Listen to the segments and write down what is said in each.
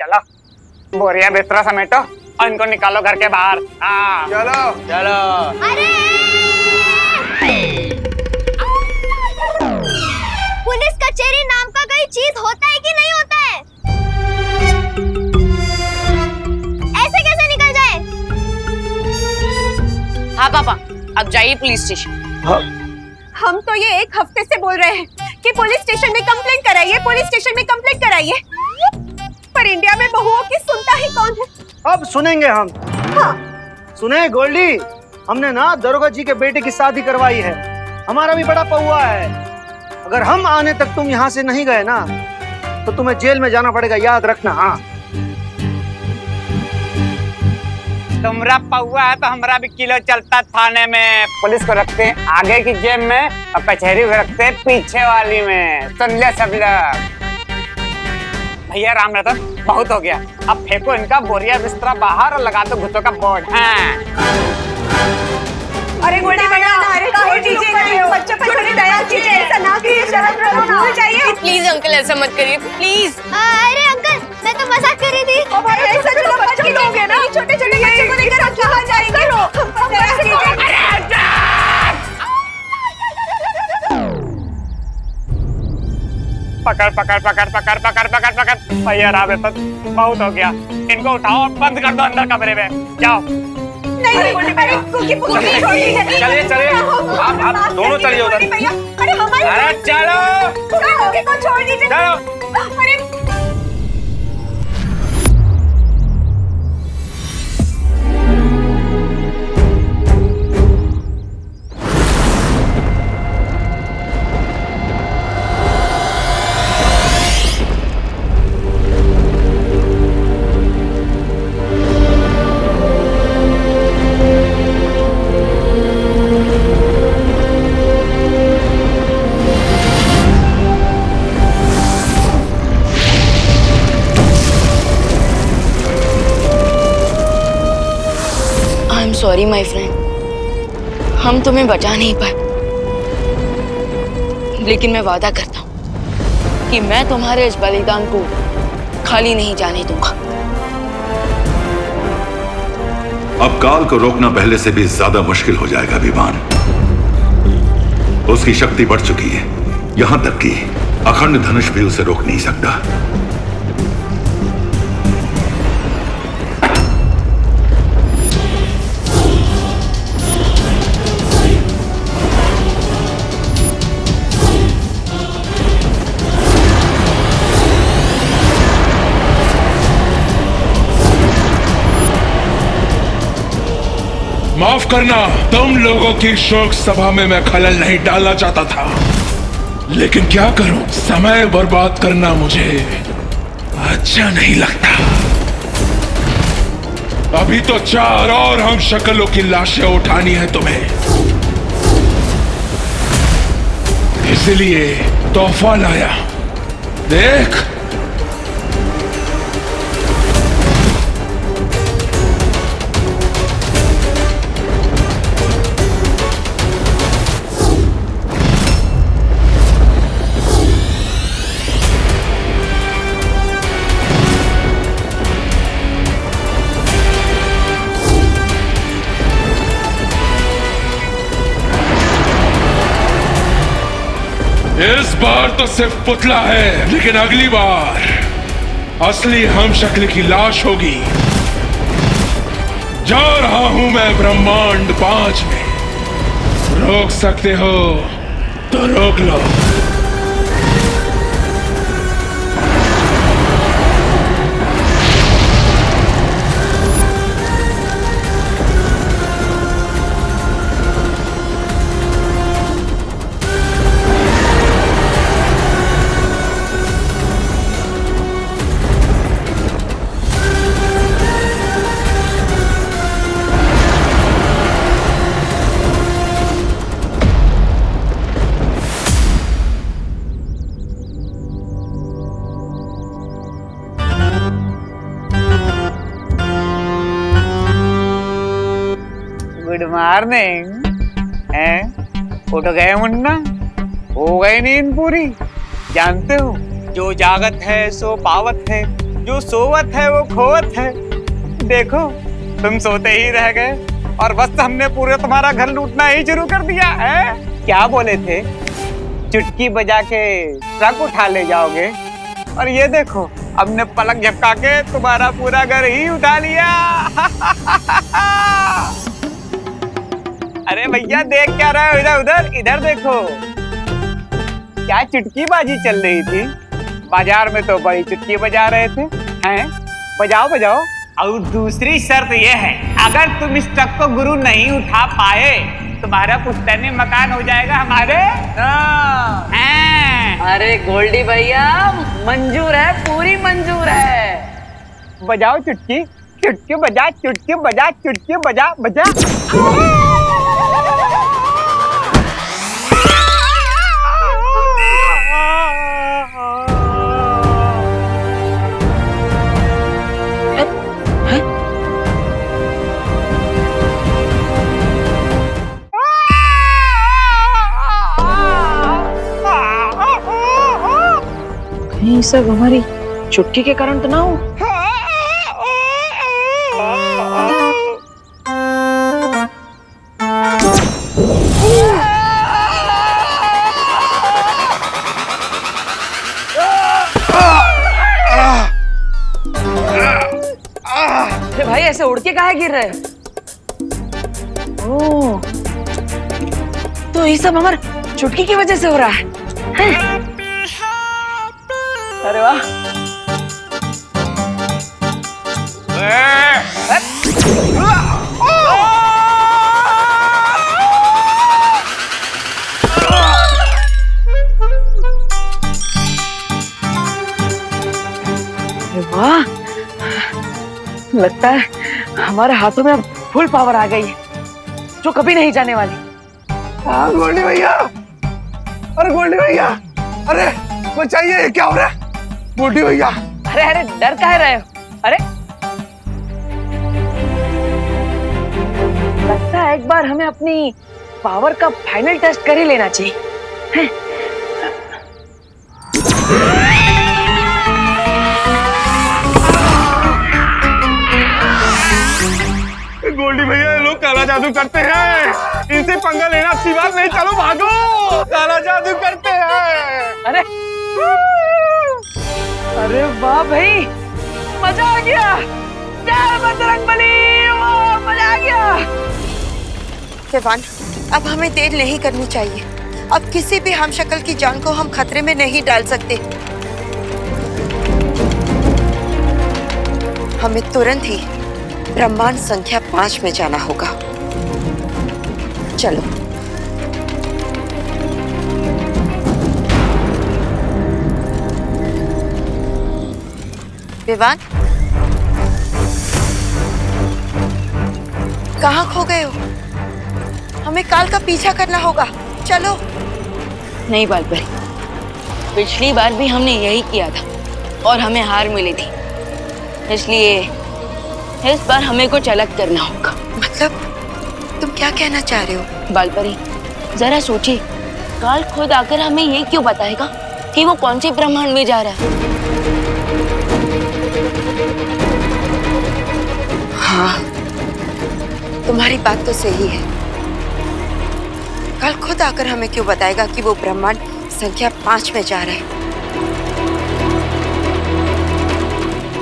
चलो। बोरिया बिस्तरा समेटो और इनको निकालो घर के बाहर। हाँ। चलो। चलो। पुलिस कचहरी नाम का कोई चीज़ होता है कि नहीं होता है? ऐसे कैसे निकल जाए? हाँ पापा। अब जाइए पुलिस स्टेशन। हाँ। हम तो ये एक हफ़्ते से बोल रहे हैं कि पुलिस स्टेशन में कंप्लेंट कराइए पुलिस स्टेशन में कंप्लेंट कराइए। पर इंडिया में बहुओं की सुनता ही कौन है? अब सुनेंगे हम। हाँ। सुने गोल्डी? हमने ना दरोगा जी के बेटे की शादी करवाई है। हमारा भी बड़ा पौआ है। अगर हम आने तक तुम यहाँ से नहीं गए ना तो तुम्हें जेल में जाना पड़ेगा याद रखना हाँ। तुमरा पौआ है तो हमारा भी किलो चलता थाने में। पुलिस को रखते हैं आगे की जेब में और कचहरी को रखते हैं पीछे वाली में। सुन ले सब लोग। भैया राम रतन। बहुत हो गया। अब फेंको इनका बोरिया बिस्तरा बाहर और लगा दो तो घुटों का बोर्ड हाँ। अरे गोल्डी भैया अरे छोड़ दीजिए बच्चे पर थोड़ी दया कीजिए ऐसा ना कीजिए शरद रहो भूल जाइए। प्लीज़ अंकल ऐसा मत करिए प्लीज़। अरे अंकल मैं तो मज़ाक कर रही थी। ओ भाई ऐसा चलो बच्चे दोगे ना। छोटे छोटे बच्चे को लेकर आप कहाँ जाएँगे। पकड़ पकड़ पकड़ पकड़ पकड़ पकड़ पकड़। भैया राम बस बहुत हो गया। इनको उठाओ और बंद कर दो अंदर कमरे में। जाओ। चलिए, चलिए। आप- आप दोनों चलिए उधर। अरे चलो। छोड़। दीजिए। चलो। सॉरी माय फ्रेंड हम तुम्हें बचा नहीं पाए। लेकिन मैं वादा करता हूँ कि मैं तुम्हारे इस बलिदान को खाली नहीं जाने दूँगा। अब काल को रोकना पहले से भी ज़्यादा मुश्किल हो जाएगा विमान उसकी शक्ति बढ़ चुकी है, यहाँ तक कि अखंड धनुष भी उसे रोक नहीं सकता। करना। तुम लोगों की शोक सभा में मैं खलल नहीं डालना चाहता था। लेकिन क्या करूँ? समय बर्बाद करना मुझे अच्छा नहीं लगता। अभी तो चार और हम शक्लों की लाशें उठानी है तुम्हें। इसलिए तोहफा लाया। देख इस बार तो सिर्फ़ पुतला है, लेकिन अगली बार असली हम शक्ल की लाश होगी। जा रहा हूँ मैं ब्रह्मांड पाँच में। रोक सकते हो तो रोक लो। मॉर्निंग हैं उठ गए मुन्ना हो गई नींद पूरी जानते हो जो जागत है सो पावत है जो सोवत है वो खोवत है देखो तुम सोते ही रह गए और बस हमने पूरे तुम्हारा घर लूटना ही शुरू कर दिया है क्या बोले थे चुटकी बजा के ट्रक उठा ले जाओगे और ये देखो हमने पलक झपका के तुम्हारा पूरा घर ही उठा लिया अरे भैया देख क्या रहे हो इधर उधर इधर देखो। क्या चुटकी बाजी चल रही थी? बाज़ार में तो बड़ी चुटकी बजा रहे थे हैं? बजाओ बजाओ। और दूसरी शर्त यह है अगर तुम इस ट्रक को गुरु नहीं उठा पाए तुम्हारा पुश्तैनी मकान हो जाएगा हमारे। हाँ, हैं। अरे गोल्डी भैया मंजूर है पूरी मंजूर है। बजाओ चुटकी चुटकी बजा चुटकी बजा चुटकी बजा बजा। ये सब हमारी चुटकी के कारण तो ना हो। अरे भाई ऐसे उड़ के काहे गिर रहे ओ तो ये सब हमारे चुटकी की वजह से हो रहा है हैं? अरे वाह। वाह। लगता है हमारे हाथों में अब फुल पावर आ गई है, जो कभी नहीं जाने वाली। हाँ गोल्डी भैया। अरे, गोल्डी भैया। अरे बचाइए क्या हो रहा है? गोल्डी भैया। अरे अरे डर कह रहे हो? अरे। लगता है एक बार हमें अपनी पावर का फाइनल टेस्ट कर ही लेना चाहिए? गोल्डी भैया ये लोग काला जादू करते हैं। इनसे पंगा लेना अच्छी बात नहीं चलो भागो। काला जादू करते हैं। अरे। अरे वाह भाई मज़ा आ गया। जय बजरंग बली वाह, मज़ा आ गया। अब हमें देर नहीं करनी चाहिए। अब किसी भी हम शक्ल की जान को हम खतरे में नहीं डाल सकते। हमें तुरंत ही ब्रह्मांड संख्या पाँच में जाना होगा। चलो। विवान कहाँ खो गए हो? हमें काल का पीछा करना होगा। चलो। नहीं बालपरी। पिछली बार भी हमने यही किया था और हमें हार मिली थी। इसलिए इस बार हमें कुछ अलग करना होगा। मतलब तुम क्या कहना चाह रहे हो? बालपरी जरा सोचिए। काल खुद आकर हमें ये क्यों बताएगा कि वो कौन से ब्रह्मांड में जा रहा है? हाँ। तुम्हारी बात तो सही है। कल खुद आकर हमें क्यों बताएगा कि वो ब्रह्मांड संख्या पाँच में जा रहा है?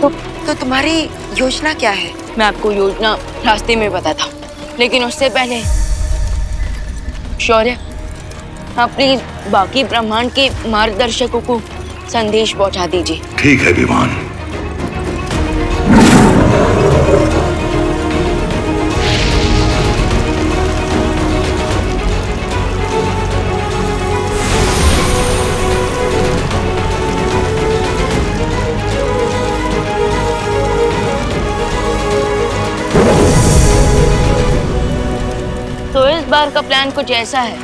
तो, तो तुम्हारी योजना क्या है? मैं आपको योजना रास्ते में बताता हूँ। लेकिन उससे पहले शौर्य आप प्लीज़ बाकी ब्रह्मांड के मार्गदर्शकों को संदेश पहुँचा दीजिए। ठीक है विमान। बार का प्लान कुछ ऐसा है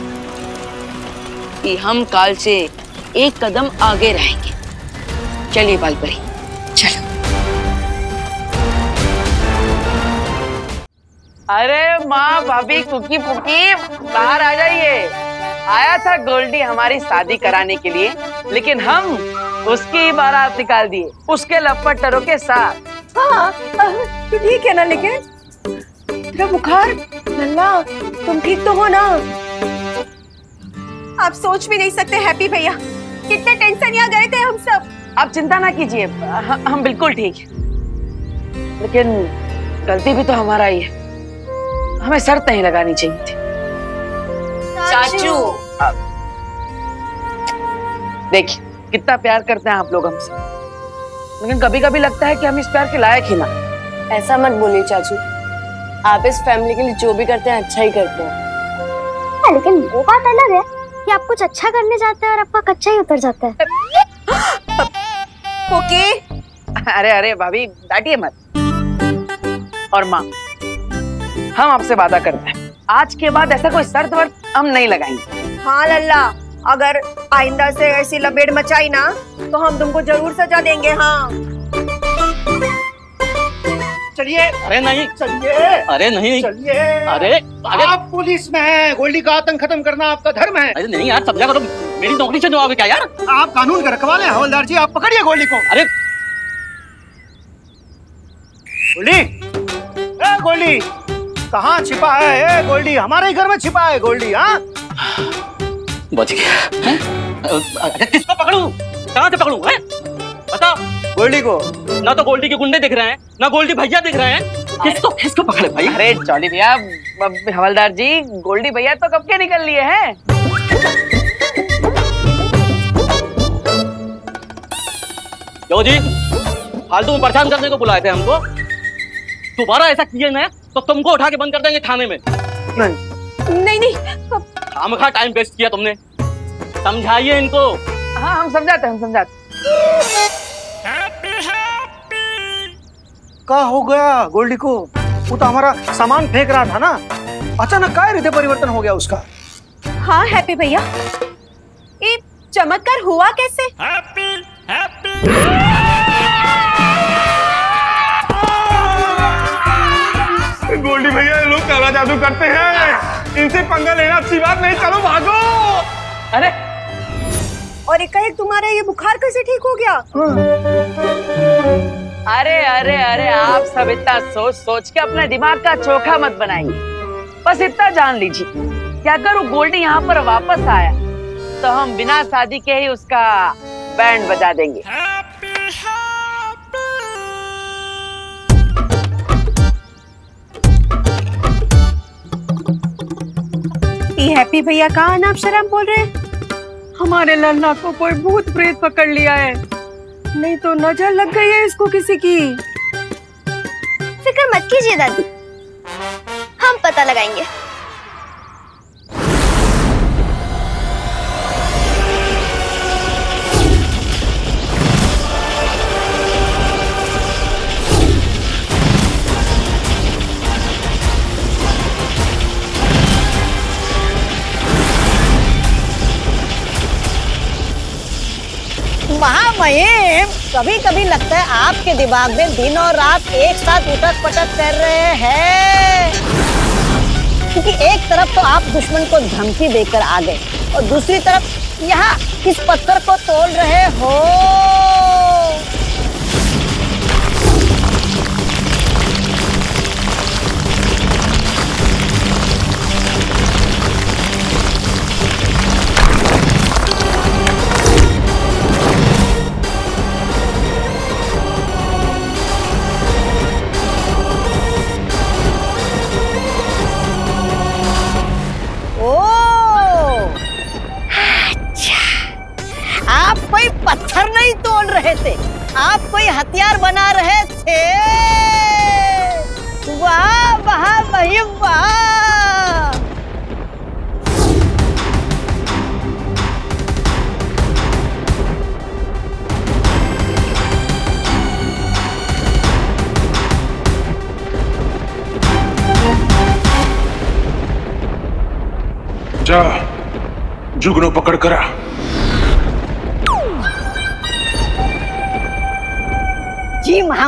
कि हम काल से एक कदम आगे रहेंगे। चलिए बालपरी। चलो। अरे माँ भाभी कुकी पुकी बाहर आ जाइए। आया था गोल्डी हमारी शादी कराने के लिए लेकिन हम उसकी बारात निकाल दिए उसके लपटरों के साथ। हाँ तो ठीक है ना लेकिन? तेरा बुखार लल्ला तुम ठीक तो हो ना? आप सोच भी नहीं सकते हैप्पी भैया। कितने टेंशन यहाँ गए थे हम सब। आप चिंता ना कीजिए हम बिल्कुल ठीक हैं। लेकिन गलती भी तो हमारा ही है। हमें शर्त नहीं लगानी चाहिए थी। चाचू। देखिए कितना प्यार करते हैं आप लोग हमसे। लेकिन कभी कभी लगता है कि हम इस प्यार के लायक ही ना। ऐसा मत बोलिए चाचू। आप इस फैमिली के लिए जो भी करते हैं अच्छा ही करते हैं। हाँ, लेकिन वो बात अलग है कि आप कुछ अच्छा करने जाते हैं और आपका कच्चा ही उतर जाता है। ओके। अरे अरे भाभी डांटिए मत। और माँ हम आपसे वादा करते हैं। आज के बाद ऐसा कोई शर्त वर्त हम नहीं लगाएँगे। हाँ लल्ला अगर आइंदा से ऐसी लपेट मचाई ना तो हम तुमको ज़रूर सजा देंगे हाँ। चलिए। अरे नहीं। चलिए। अरे नहीं। चलिए। अरे अरे। आप पुलिस में हैं। गोल्डी का आतंक खत्म करना आपका धर्म है। अरे नहीं यार समझा करो मेरी नौकरी से जवाब क्या यार? आप कानून के रखवाले हैं हवलदार जी आप पकड़िए गोल्डी को। अरे। गोल्डी। ए गोल्डी। कहाँ छिपा है? ए गोल्डी हमारे घर में छिपा है गोल्डी हाँ? बच गया। किसको पकड़ूं? कहाँ से पकड़ूं? हैं? बता गोल्डी को। ना तो गोल्डी के गुंडे दिख रहे हैं ना गोल्डी भैया दिख रहे हैं। किसको किसको पकड़े भाई? अरे जॉली भैया हवलदार जी गोल्डी भैया तो कब के निकल लिए हैं? यो जी फालतू में परेशान करने को बुलाए थे हमको। दोबारा ऐसा किए ना तो तुमको उठा के बंद कर देंगे थाने में। नहीं। नहीं नहीं खाम खा टाइम वेस्ट किया तुमने। समझाइए इनको। हाँ हम समझाते हम समझाते का हो गया गोल्डी को? वो तो हमारा सामान फेंक रहा था ना। अचानक काय हृदय परिवर्तन हो गया उसका? हाँ हैप्पी भैया। ये चमत्कार हुआ कैसे? गोल्डी भैया ये लोग काला जादू करते हैं। इनसे पंगा लेना अच्छी बात नहीं चलो भागो। अरे। और एकाएक तुम्हारा ये बुखार कैसे ठीक हो गया? अरे अरे अरे आप सब इतना सोच सोच के अपने दिमाग का चोखा मत बनाइए बस इतना जान लीजिए कि अगर वो गोल्डी यहाँ पर वापस आया तो हम बिना शादी के ही उसका बैंड बजा देंगे। हैप्पी भैया कहाँ नाम शराब बोल रहे हैं? हमारे लल्ला को कोई भूत प्रेत पकड़ लिया है। नहीं तो नज़र लग गई है इसको किसी की। फ़िक्र मत कीजिए दादी। हम पता लगाएँगे। महामहिम। कभी कभी लगता है आपके दिमाग में दिन और रात एक साथ उठक पटक कर रहे हैं। क्योंकि एक तरफ़ तो आप दुश्मन को धमकी देकर आ गए और दूसरी तरफ़ यहाँ किस पत्थर को तोड़ रहे हो। आप कोई हथियार बना रहे थे? वाह वाह वाह जा जुगनू पकड़ करा।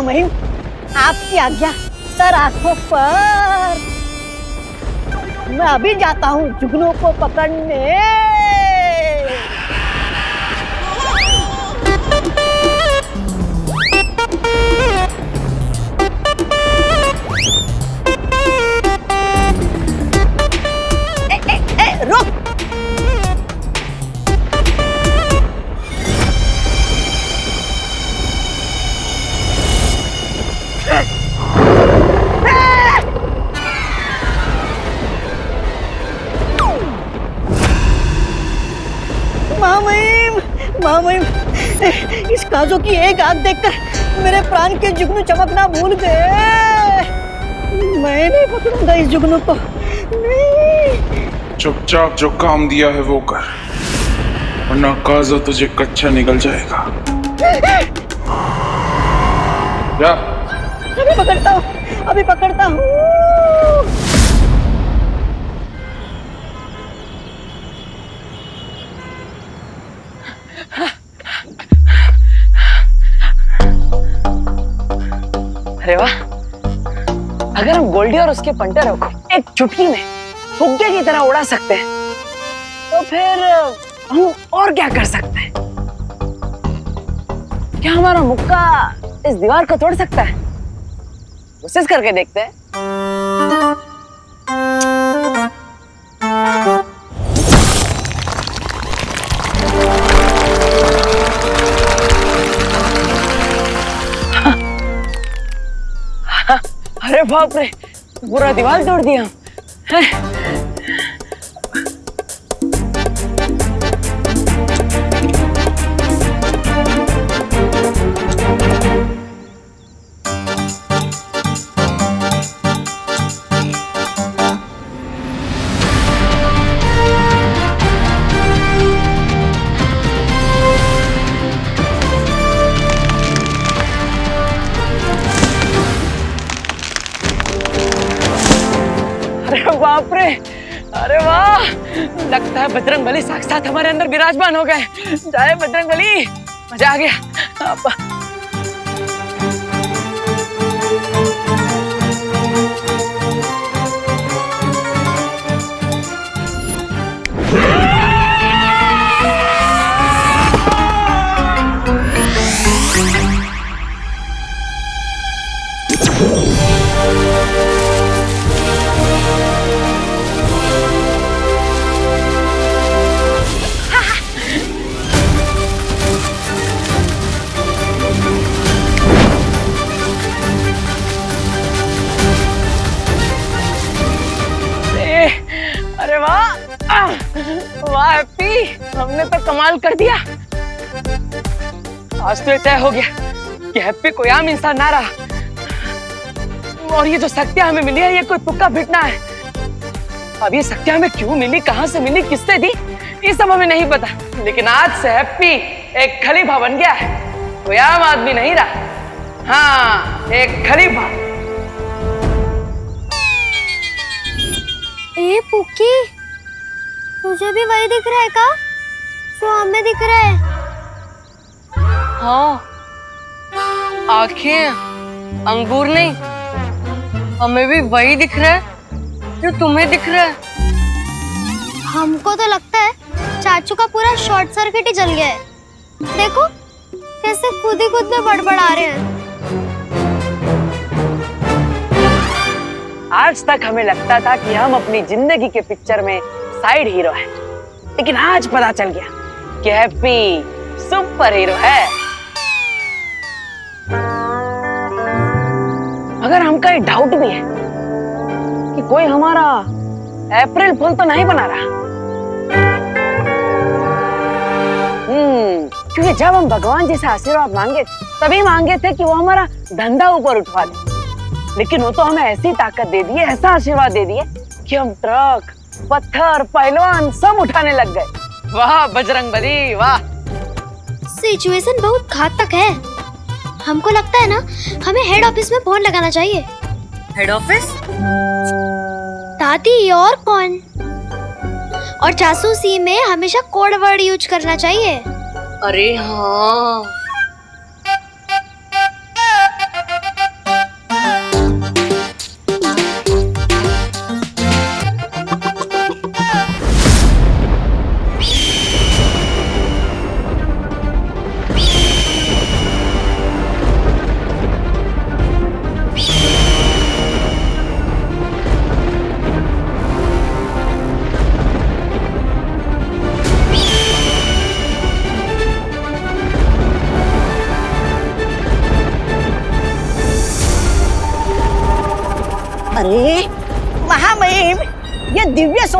जी महामहिम आपकी आज्ञा सर आँखों पर। मैं अभी जाता हूँ जुगनों को पकड़ने। इस की एक आग देखकर मेरे प्राण के जुगनू चमकना भूल गए। मैं नहीं पकड़ूँगा इस जुगनू को नहीं। चुपचाप जो काम दिया है वो कर। वरना काजा तुझे कच्चा निकल जाएगा। जा अभी पकड़ता हूँ। अभी पकड़ता हूँ। अरे वाह। अगर हम गोल्डी और उसके पंटरों को एक चुटकी में फुग्गे की तरह उड़ा सकते हैं तो फिर हम और क्या कर सकते हैं? क्या हमारा मुक्का इस दीवार को तोड़ सकता है? कोशिश करके देखते हैं। बाप रे पूरा दीवार तोड़ दिया हैं? हमारे अंदर विराजमान हो गए। जाए बजरंग बली मज़ा आ गया। वाह, हैप्पी। हमने तो कमाल कर दिया। आज तो तय हो गया कि हैप्पी कोई आम इंसान ना रहा। और ये जो शक्तियाँ हमें मिली है, ये कोई तुक्का फिटना है। अब ये शक्तियाँ हमें क्यों मिली, कहाँ से मिली, किससे दी? ये सब हमें नहीं पता। लेकिन आज से हैप्पी एक खलीफा बन गया है। कोई आम आदमी नहीं रहा। हाँ एक खलीफा। ए पुक्की तुझे भी वही दिख रहा है का? जो हमें दिख रहा है। हाँ। आँखें अंगूर नहीं। हमें भी वही दिख रहा है जो तुम्हें दिख रहा है। हमको तो लगता है चाचू का पूरा शॉर्ट सर्किट ही जल गया है। देखो कैसे खुद ही खुद में बड़बड़ा रहे हैं। आज तक हमें लगता था कि हम अपनी ज़िंदगी के पिक्चर में साइड हीरो है। लेकिन आज पता चल गया कि हैप्पी सुपर हीरो है। मगर हमका एक डाउट भी है कि कोई हमारा अप्रैल फूल तो नहीं बना रहा। हम्म क्योंकि जब हम भगवान जी से आशीर्वाद मांगे, तभी मांगे थे कि वो हमारा धंधा ऊपर उठवा दे। लेकिन वो तो हमें ऐसी ताकत दे दिए ऐसा आशीर्वाद दे दिए कि हम ट्रक पत्थर पहलवान सब उठाने लग गए। वाह बजरंग बली वाह। सिचुएशन बहुत घातक है। हमको लगता है ना हमें हेड ऑफ़िस में फ़ोन लगाना चाहिए। हेड ऑफ़िस दादी और कौन? और जासूसी में हमेशा कोड वर्ड यूज़ करना चाहिए। अरे हाँ।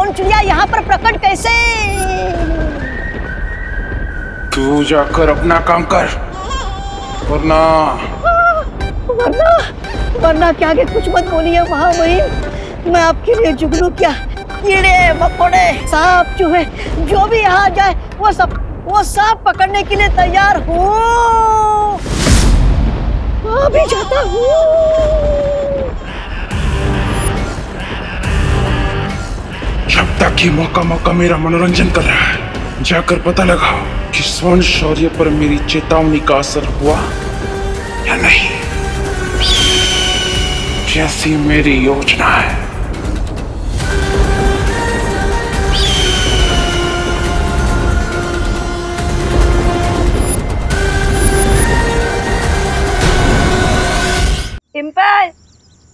सोन चिड़िया यहाँ पर प्रकट कैसे? तू जाकर अपना काम कर। वरना वरना वरना क्या के कुछ मत बोलिए महाबहिन मैं आपके लिए जुगनू क्या कीड़े मकोड़े सांप चूहे जो भी यहाँ जाए वो सब वो सब पकड़ने के लिए तैयार हूँ। अभी जाता हूँ। तक कि मौका मौका मेरा मनोरंजन कर रहा है। जाकर पता लगाओ कि स्वर्ण शौर्य पर मेरी चेतावनी का असर हुआ या नहीं। जैसी मेरी योजना है।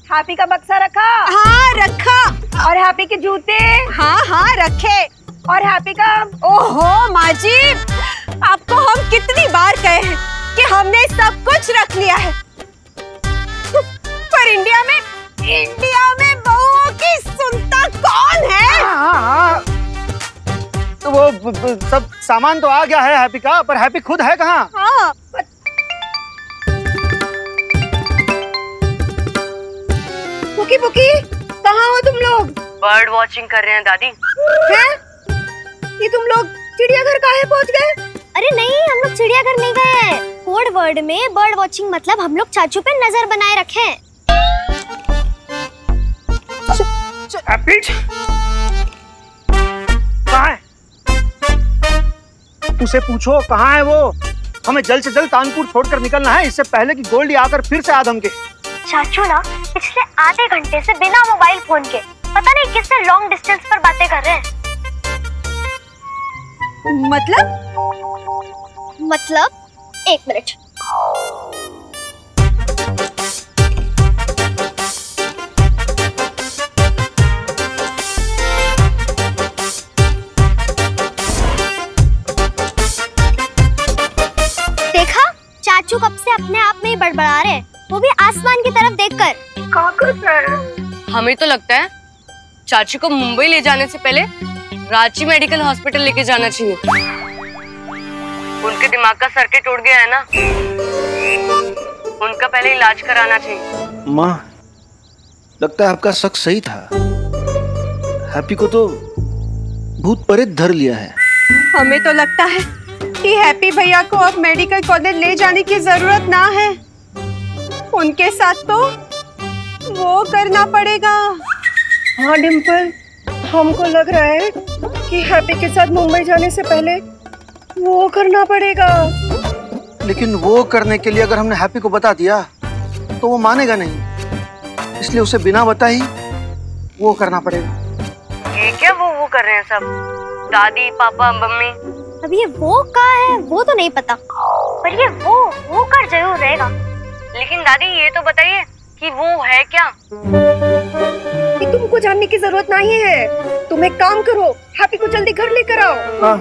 हैप्पी का बक्सा रखा। हाँ रखा और हैप्पी के जूते। हाँ हाँ रखे। और हैप्पी का ओहो माँ जी आपको हम कितनी बार कहे हैं कि हमने सब कुछ रख लिया है। पर इंडिया में इंडिया में बहुओं की सुनता कौन है? हाँ। हाँ तो वो सब सामान तो आ गया है हैप्पी का पर हैप्पी खुद है कहाँ? हाँ। बुकी बुकी कहाँ हो तुम लोग? बर्ड वॉचिंग कर रहे हैं दादी। हैं? ये तुम लोग चिड़ियाघर काहे पहुँच गए? अरे नहीं हम लोग चिड़ियाघर नहीं गए हैं। कोड वर्ड में बर्ड वॉचिंग मतलब हम लोग चाचू पे नज़र बनाए रखे कहाँ है? उसे पूछो कहाँ है वो? हमें जल्द से जल्द कानपुर छोड़कर निकलना है। इससे पहले कि गोल्डी आकर फिर से आदम के। चाचू ना पिछले आधे घंटे से बिना मोबाइल फ़ोन के, पता नहीं किससे लॉन्ग डिस्टेंस पर बातें कर रहे हैं। मतलब? मतलब? एक मिनट। देखा? चाचू कब से अपने आप में ही बड़बड़ा रहे हैं। वो भी आसमान की तरफ़ देखकर। हमें तो लगता है चाची को मुंबई ले जाने से पहले रांची मेडिकल हॉस्पिटल लेके जाना चाहिए। उनके दिमाग का सर्किट उड़ गया है ना? उनका पहले इलाज कराना चाहिए। माँ लगता है आपका शक सही था। हैप्पी को तो भूत प्रेत धर लिया है। हमें तो लगता है कि हैप्पी भैया को अब मेडिकल कॉलेज ले जाने की ज़रूरत ना है। उनके साथ तो वो करना पड़ेगा। हाँ डिम्पल हमको लग रहा है कि हैप्पी के साथ मुंबई जाने से पहले वो करना पड़ेगा। लेकिन वो करने के लिए अगर हमने हैप्पी को बता दिया तो वो मानेगा नहीं। इसलिए उसे बिना बताए ही वो करना पड़ेगा। ये क्या वो वो कर रहे हैं सब? दादी पापा मम्मी? अब ये वो कहा है वो तो नहीं पता। पर ये वो वो कर ज़रूर रहेगा। लेकिन दादी ये तो बताइए कि वो है क्या? तुमको जानने की ज़रूरत नहीं है। तुम एक काम करो हैप्पी को जल्दी घर लेकर आओ। हाँ,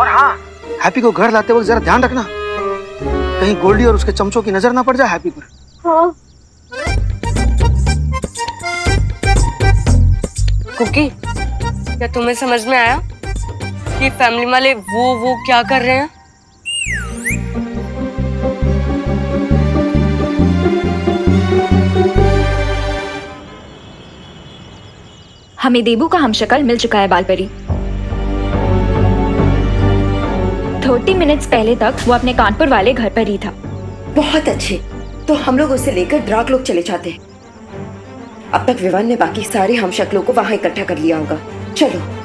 और हाँ। हैप्पी को घर लाते वक्त जरा ध्यान रखना। कहीं गोल्डी और उसके चमचों की नज़र ना पड़ जाए हैप्पी पर। हाँ। कुकी क्या तुम्हें समझ में आया कि फैमिली वाले वो वो क्या कर रहे हैं? हमें देबू का हमशक्ल मिल चुका है बालपरी। थर्टी मिनट्स पहले तक वो अपने कानपुर वाले घर पर ही था। बहुत अच्छे। तो हम लोग उसे लेकर ड्राक लोग चले जाते हैं। अब तक विवान ने बाकी सारे हम शक्लों को वहाँ इकट्ठा कर लिया होगा। चलो।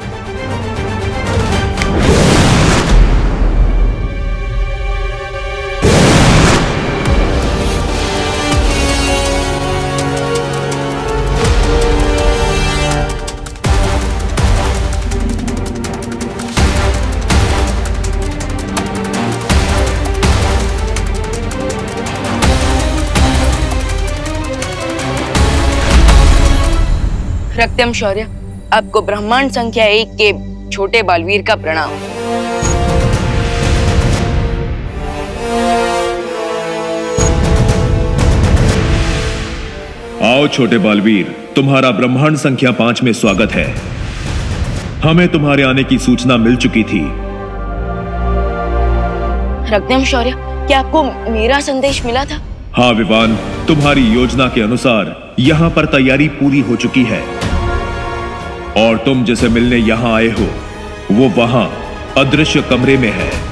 रक्तम शौर्य आपको ब्रह्मांड संख्या एक के छोटे बालवीर का प्रणाम। आओ छोटे बालवीर तुम्हारा ब्रह्मांड संख्या पाँच में स्वागत है। हमें तुम्हारे आने की सूचना मिल चुकी थी। रक्तम शौर्य क्या आपको मेरा संदेश मिला था? हाँ विवान तुम्हारी योजना के अनुसार यहाँ पर तैयारी पूरी हो चुकी है। और तुम जिसे मिलने यहाँ आए हो वो वहाँ अदृश्य कमरे में है।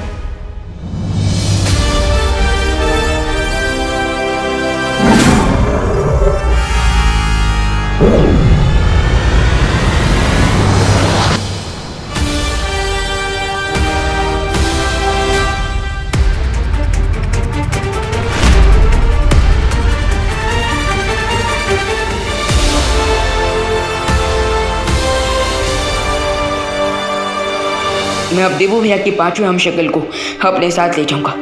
मैं अब देवू भैया की पाँचवें हम शक्ल को अपने साथ ले जाऊँगा।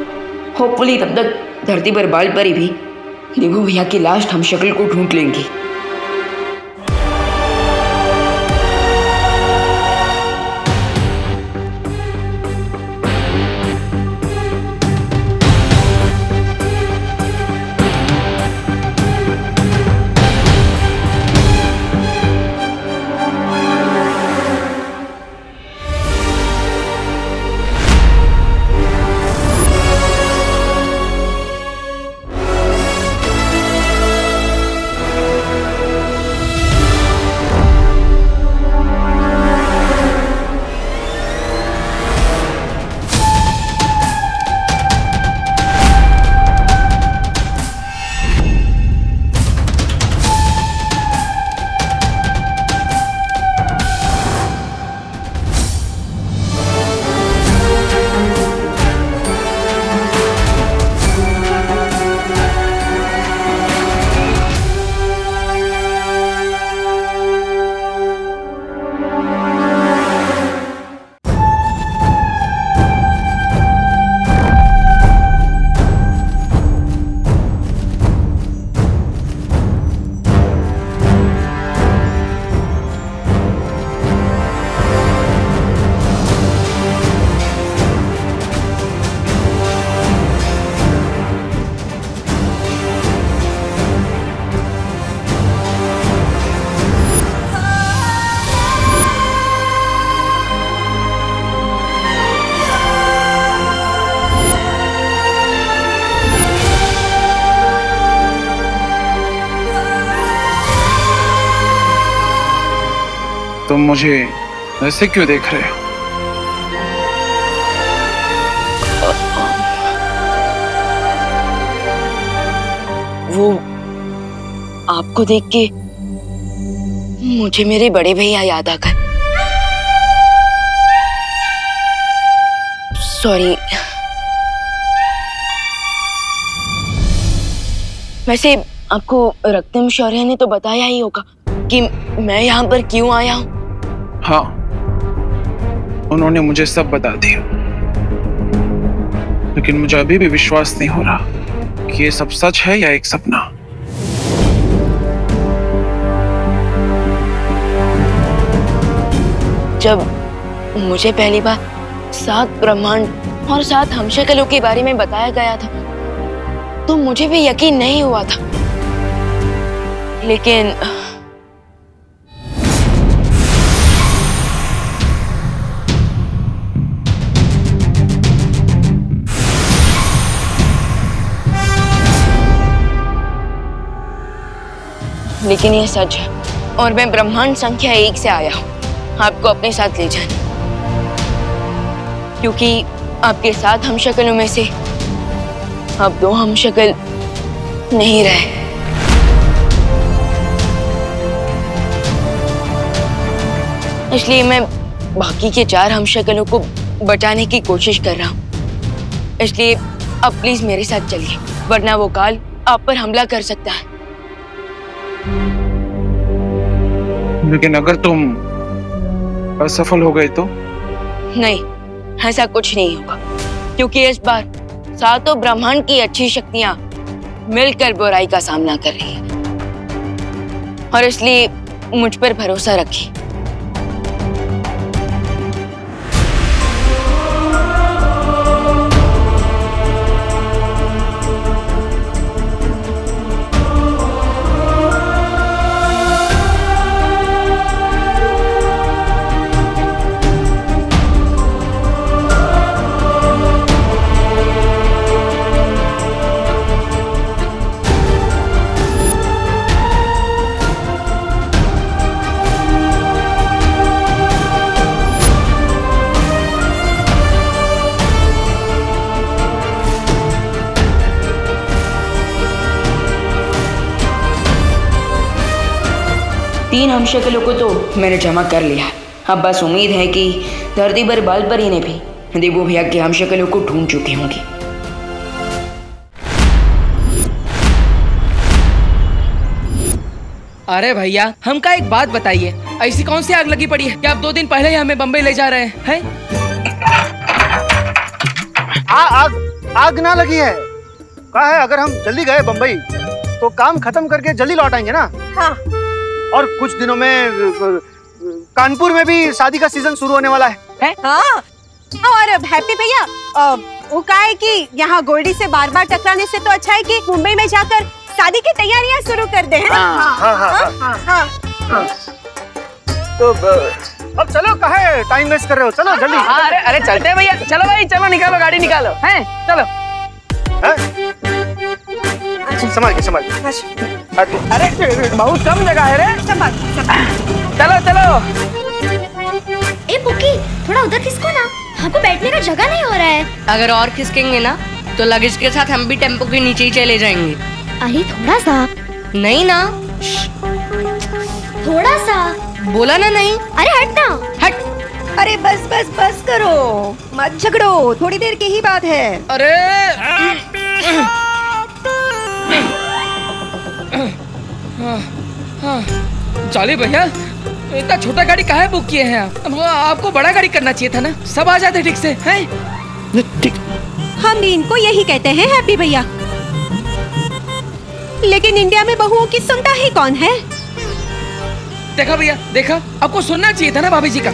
होपफुली तब तक धरती पर बाल परी भी देवू भैया की लास्ट हम शक्ल को ढूंढ लेंगी। मुझे ऐसे क्यों देख रहे हो? वो आपको देख के मुझे मेरे बड़े भैया याद आ गए। सॉरी वैसे आपको रक्तम शौर्य ने तो बताया ही होगा कि मैं यहाँ पर क्यों आया हूँ। हाँ उन्होंने मुझे सब बता दिया। लेकिन मुझे अभी भी विश्वास नहीं हो रहा कि ये सब सच है या एक सपना। जब मुझे पहली बार सात ब्रह्मांड और सात हमशकलों के बारे में बताया गया था तो मुझे भी यकीन नहीं हुआ था। लेकिन लेकिन ये सच है। और मैं ब्रह्मांड संख्या एक से आया हूँ। आपको अपने साथ ले जाने। क्योंकि आपके साथ हम शक्लों में से अब दो हम शक्ल नहीं रहे। इसलिए मैं बाकी के चार हम शक्लों को बचाने की कोशिश कर रहा हूँ। इसलिए अब प्लीज़ मेरे साथ चलिए, वरना वो काल आप पर हमला कर सकता है। लेकिन अगर तुम असफल हो गए तो? नहीं, ऐसा कुछ नहीं होगा। क्योंकि इस बार सातों ब्रह्मांड की अच्छी शक्तियाँ मिलकर बुराई का सामना कर रही है। और इसलिए मुझ पर भरोसा रखिए तीन हमशक्लों को तो मैंने जमा कर लिया। अब बस उम्मीद है कि धरती पर बाल परी ने भी देवो भैया के हमशक्लों को ढूंढ चुकी होंगी। अरे भैया हमका एक बात बताइए। ऐसी कौन सी आग लगी पड़ी है? कि आप दो दिन पहले ही हमें बम्बई ले जा रहे हैं? हैं? आ, आग आग ना लगी है। कहा है अगर हम जल्दी गए बम्बई तो काम खत्म करके जल्दी लौट आएँगे ना? हाँ। और कुछ दिनों में कानपुर में भी शादी का सीज़न शुरू होने वाला है। हाँ? और हैप्पी भैया वो कहा है कि यहाँ गोल्डी से बार बार टकराने से तो अच्छा है कि मुंबई में जाकर शादी की तैयारियाँ शुरू कर दे है? ना हाँ, हाँ, हाँ, हाँ, हाँ। तो अब चलो कहे टाइम वेस्ट कर रहे हो। चलो जल्दी। हाँ, अरे अरे चलते हैं भैया। चलो भाई चलो निकालो गाड़ी निकालो। है? चलो। संभाल के संभाल के। अरे बहुत कम जगह है रे। चलो चलो। ए पुकी थोड़ा उधर खिसको ना। हमको बैठने का जगह नहीं हो रहा है। अगर और खिसकेंगे ना तो लगेज के साथ हम भी टेंपो के नीचे ही चले जाएँगे। अरे थोड़ा सा। नहीं ना। थोड़ा सा। बोला ना नहीं। अरे हट ना। हट। अरे बस बस बस करो। मत झगड़ो। थोड़ी देर की ही बात है। अरे। चलिए भैया इतना छोटा गाड़ी काहे बुक किए हैं आप? आपको बड़ा गाड़ी करना चाहिए था ना? सब आ जाते ठीक से हैं? हम भी इनको यही कहते हैं हैप्पी भैया। लेकिन इंडिया में बहुओं की सुनता ही कौन है? देखा भैया देखा? आपको सुनना चाहिए था ना भाभी जी का?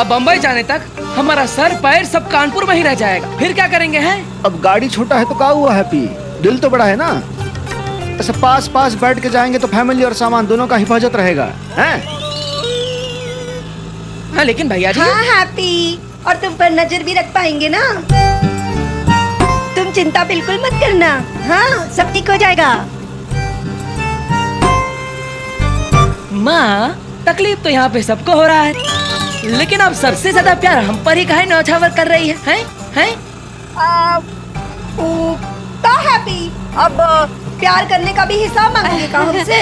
अब बम्बई जाने तक हमारा सर पैर सब कानपुर में ही रह जाएगा। फिर क्या करेंगे हैं? अब गाड़ी छोटा है तो क्या हुआ हैप्पी? दिल तो बड़ा है ना? ऐसे पास पास बैठ के जाएँगे तो फैमिली और सामान दोनों का हिफाजत रहेगा। हैं? हाँ लेकिन भैया जी। हाँ हैप्पी और तुम पर नज़र भी रख पाएँगे ना। तुम चिंता बिल्कुल मत करना। हाँ सब ठीक हो जाएगा। माँ तकलीफ़ तो यहाँ पे सबको हो रहा है। लेकिन अब सबसे ज़्यादा प्यार हम पर ही काहे नौछावर कर रही है। हैं? हैं? आ, ओ, तो हैप्पी। अब प्यार करने का भी हिसाब मांगेंगे का हमसे?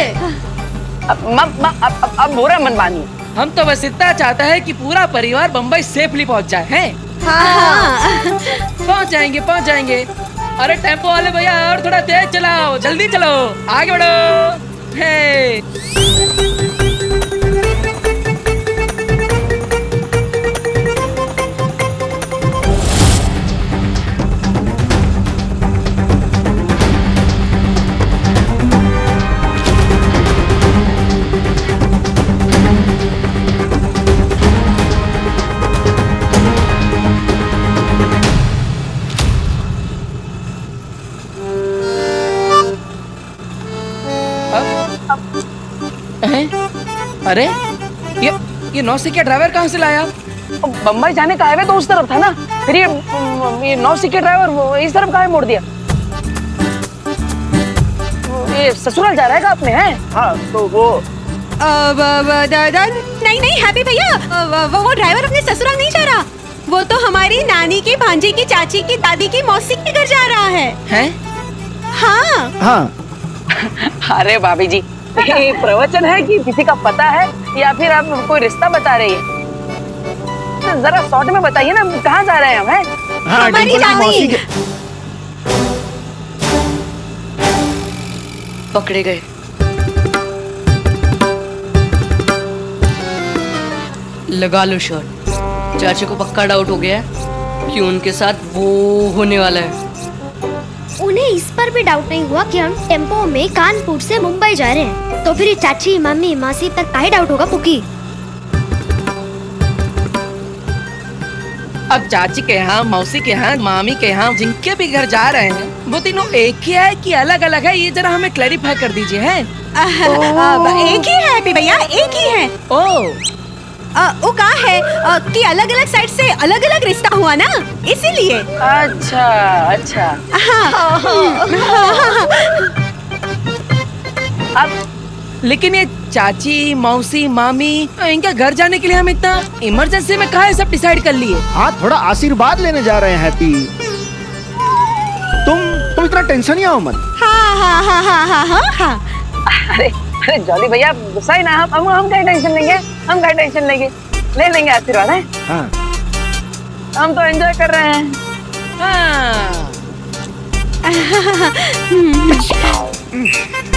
अब म- म- अब अब- अब बुरा मन हम तो बस इतना चाहता है कि पूरा परिवार बम्बई सेफली पहुँच जाए हैं? हाँ पहुँच जाएँगे पहुँच जाएँगे। अरे टेंपो वाले भैया और थोड़ा तेज चलाओ जल्दी चलाओ आगे बढ़ो। हैं? अरे ये ये नौसिखिया ड्राइवर कहाँ से लाया बम्बई जाने का हाईवे तो उस तरफ़ था ना। फिर ये ये नौ सिक्के ड्राइवर वो इस तरफ़ काहे मोड़ दिया? ये ससुराल जा रहा है आपने हैं? हाँ तो वो अब, अब, दादा नहीं नहीं हैप्पी भैया। वो वो ड्राइवर अपने ससुराल नहीं जा रहा। वो तो हमारी नानी की भांजी की चाची की दादी की मौसी के घर जा रहा है। हैं? हाँ। हाँ। अरे भाभी जी ये प्रवचन है कि किसी का पता है या फिर आप कोई रिश्ता बता रही है? तो जरा शॉर्ट में बताइए ना कहाँ जा रहे हैं हम हैं? हाँ पकड़े गए। लगा लो शर्ट। चाची को पक्का डाउट हो गया है कि उनके साथ वो होने वाला है। उन्हें इस पर भी डाउट नहीं हुआ कि हम टेंपो में कानपुर से मुंबई जा रहे हैं। तो फिर ये चाची मम्मी मासी तक काहे डाउट होगा पुकी अब चाची के यहाँ मौसी के यहाँ मामी के यहाँ जिनके भी घर जा रहे हैं वो तीनों एक ही है कि अलग अलग है? ये जरा हमें क्लैरिफाई कर दीजिए हैं? अब एक ही है हैप्पी भैया एक ही है। ओ वो कहा है? अ, कि अलग अलग साइड से अलग अलग रिश्ता हुआ ना इसीलिए। अच्छा अच्छा। हाँ। अब लेकिन ये चाची मौसी मामी इनका घर जाने के लिए हम इतना इमरजेंसी में कहा सब डिसाइड कर लिए? हाँ थोड़ा आशीर्वाद लेने जा रहे हैं हैप्पी तुम तुम इतना टेंशन ही आओ मत। हाँ हाँ हाँ हाँ हाँ हाँ हाँ। अरे अरे जॉली भैया गुस्सा ही ना हम हम हम कहीं टेंशन लेंगे? हम कहीं टेंशन लेंगे? ले लेंगे आशीर्वाद है? हाँ। हम तो एंजॉय कर रहे हैं। हाँ।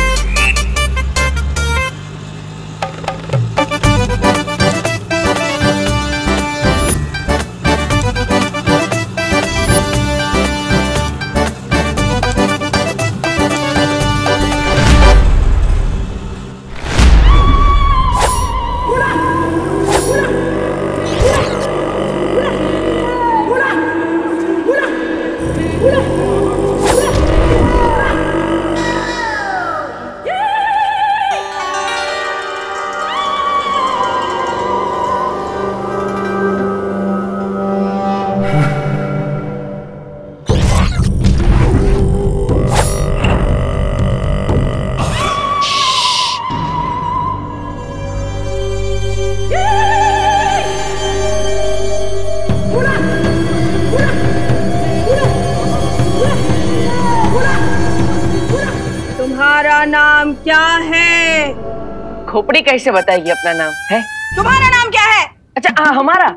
खोपड़ी कैसे बताएगी अपना नाम? है? तुम्हारा नाम क्या है? अच्छा आ, हमारा।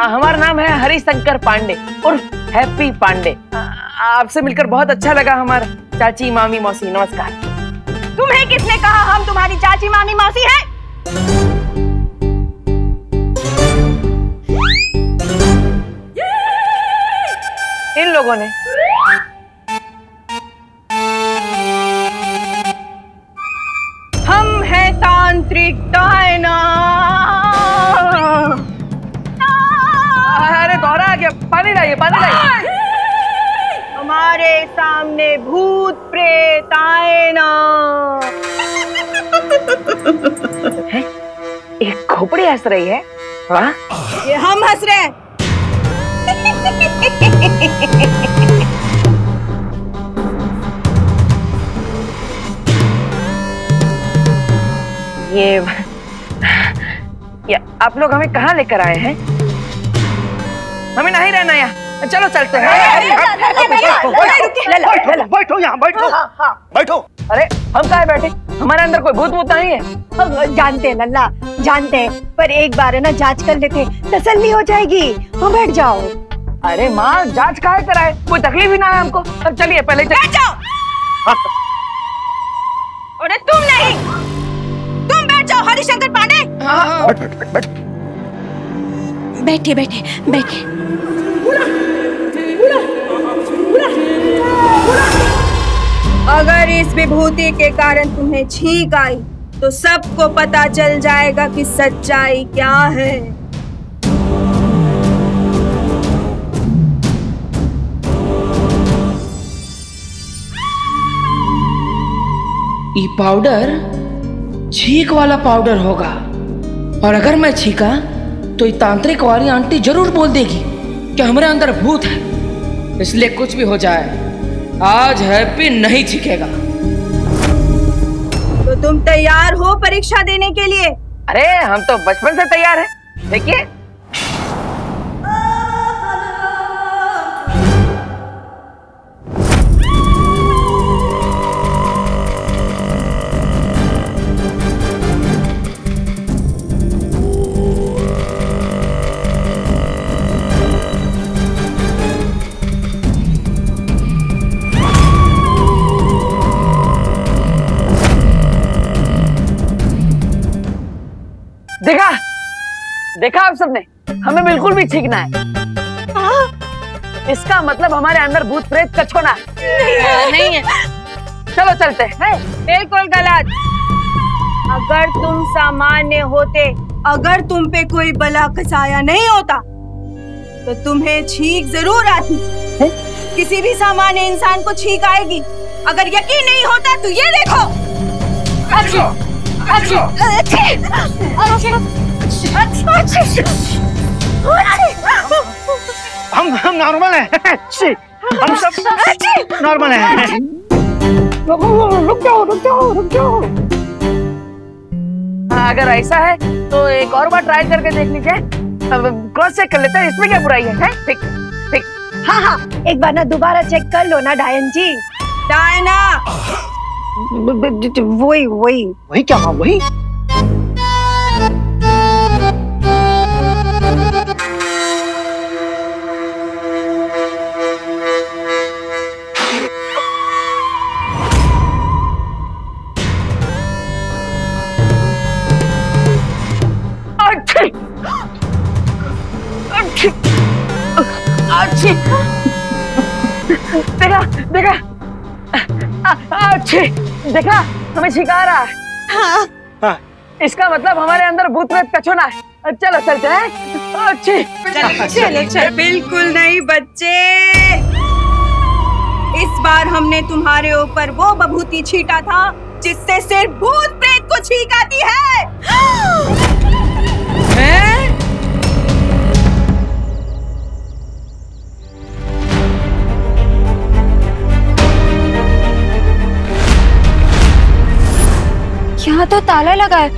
आ, हमारा नाम है हरिशंकर पांडे और हैप्पी पांडे। आपसे मिलकर बहुत अच्छा लगा हमारा। चाची मामी मौसी नमस्कार। तुम्हें किसने कहा हम तुम्हारी चाची मामी मौसी है? इन लोगों ने हमारे सामने भूत प्रेत आए ना। एक खोपड़ी हंस रही है? वाह ये हम हंस रहे हैं। ये ये आप लोग हमें कहाँ लेकर आए हैं? हमें नहीं रहना यहाँ। चलो चलते हैं। बैठो बैठो यहाँ बैठो। बैठो। अरे हम कहा बैठे? हमारे अंदर कोई भूत भूत नहीं है। जानते हैं लल्ला जानते हैं। पर एक बार है ना जाँच कर लेते तसल्ली हो जाएगी। हम बैठ जाओ। अरे माँ जाँच काहे कराए कोई तकलीफ़ ही ना है हमको। अब चलिए पहले बैठ जाओ। अरे तुम नहीं। तुम बैठ जाओ हरिशंकर पांडे। बैठ बैठ बैठ। बैठे बैठे बैठे अगर इस विभूति के कारण तुम्हें छींक आई तो सबको पता चल जाएगा कि सच्चाई क्या है। ये पाउडर छींक वाला पाउडर होगा। और अगर मैं छीका तो ये तांत्रिक वाली आंटी ज़रूर बोल देगी कि हमारे अंदर भूत है। इसलिए कुछ भी हो जाए आज हैप्पी नहीं छिकेगा तो तुम तैयार हो परीक्षा देने के लिए? अरे हम तो बचपन से तैयार है। देखिए देखा आप सबने हमें बिल्कुल भी छींकना है इसका मतलब हमारे अंदर भूत प्रेत कछोना है नहीं है चलो चलते हैं बिल्कुल गलत अगर तुम सामान्य होते अगर तुम पे कोई बला कसाया नहीं होता तो तुम्हें छींक ज़रूर आती है? किसी भी सामान्य इंसान को छींक आएगी अगर यकीन नहीं होता तो ये देखो अच्छा अच्छा हम हम नॉर्मल हैं। छी, हम सब नॉर्मल हैं। रुक जाओ रुक जाओ रुक जाओ अगर ऐसा है तो एक और बार ट्राई करके देख लीजिए। अब क्रॉस चेक कर लेते हैं इसमें क्या बुराई है, है? ठीक ठीक हाँ हाँ एक बार ना दोबारा चेक कर लो ना डायन जी। डायना! वही वही। वही क्या माँ वही? अच्छी देखा देखा। आ- अच्छी देखा हमें छिका रहा है। हाँ। हाँ इसका मतलब हमारे अंदर भूत प्रेत कछुना है चलो चलते हैं। अच्छी चलो चलो बिल्कुल नहीं बच्चे। इस बार हमने तुम्हारे ऊपर वो बभूति छीटा था जिससे सिर्फ़ भूत प्रेत को छींक आती है। हैं? यहाँ तो ताला लगा है।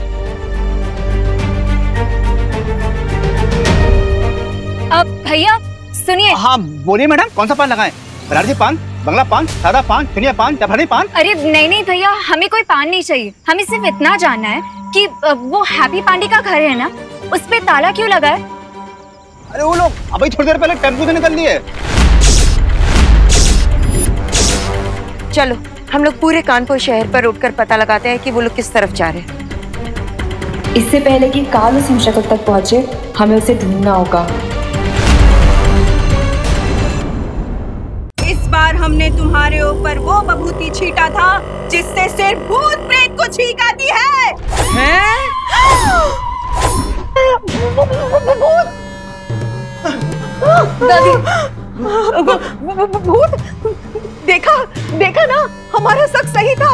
अब भैया सुनिए। हाँ बोलिए मैडम कौन सा पान लगाए? बनारसी पान बंगला पान सादा पान चिनिया पान जाफरानी पान? अरे नहीं नहीं भैया हमें कोई पान नहीं चाहिए। हमें सिर्फ़ इतना जानना है कि वो हैप्पी पांडे का घर है ना? उस पे ताला क्यों लगा है? अरे वो लोग अभी थोड़ी देर पहले टेंपो से निकल लिए। चलो हम लोग पूरे कानपुर शहर पर उठकर पता लगाते हैं कि वो लोग किस तरफ़ जा रहे हैं। इससे पहले कि काल उस हिमशक्ल तक पहुँचे हमें उसे ढूंढना होगा। इस बार हमने तुम्हारे ऊपर वो बभूति छीटा था जिससे सिर्फ़ भूत प्रेत को छींक आती है। भूत! देखा देखा ना हमारा शक सही था।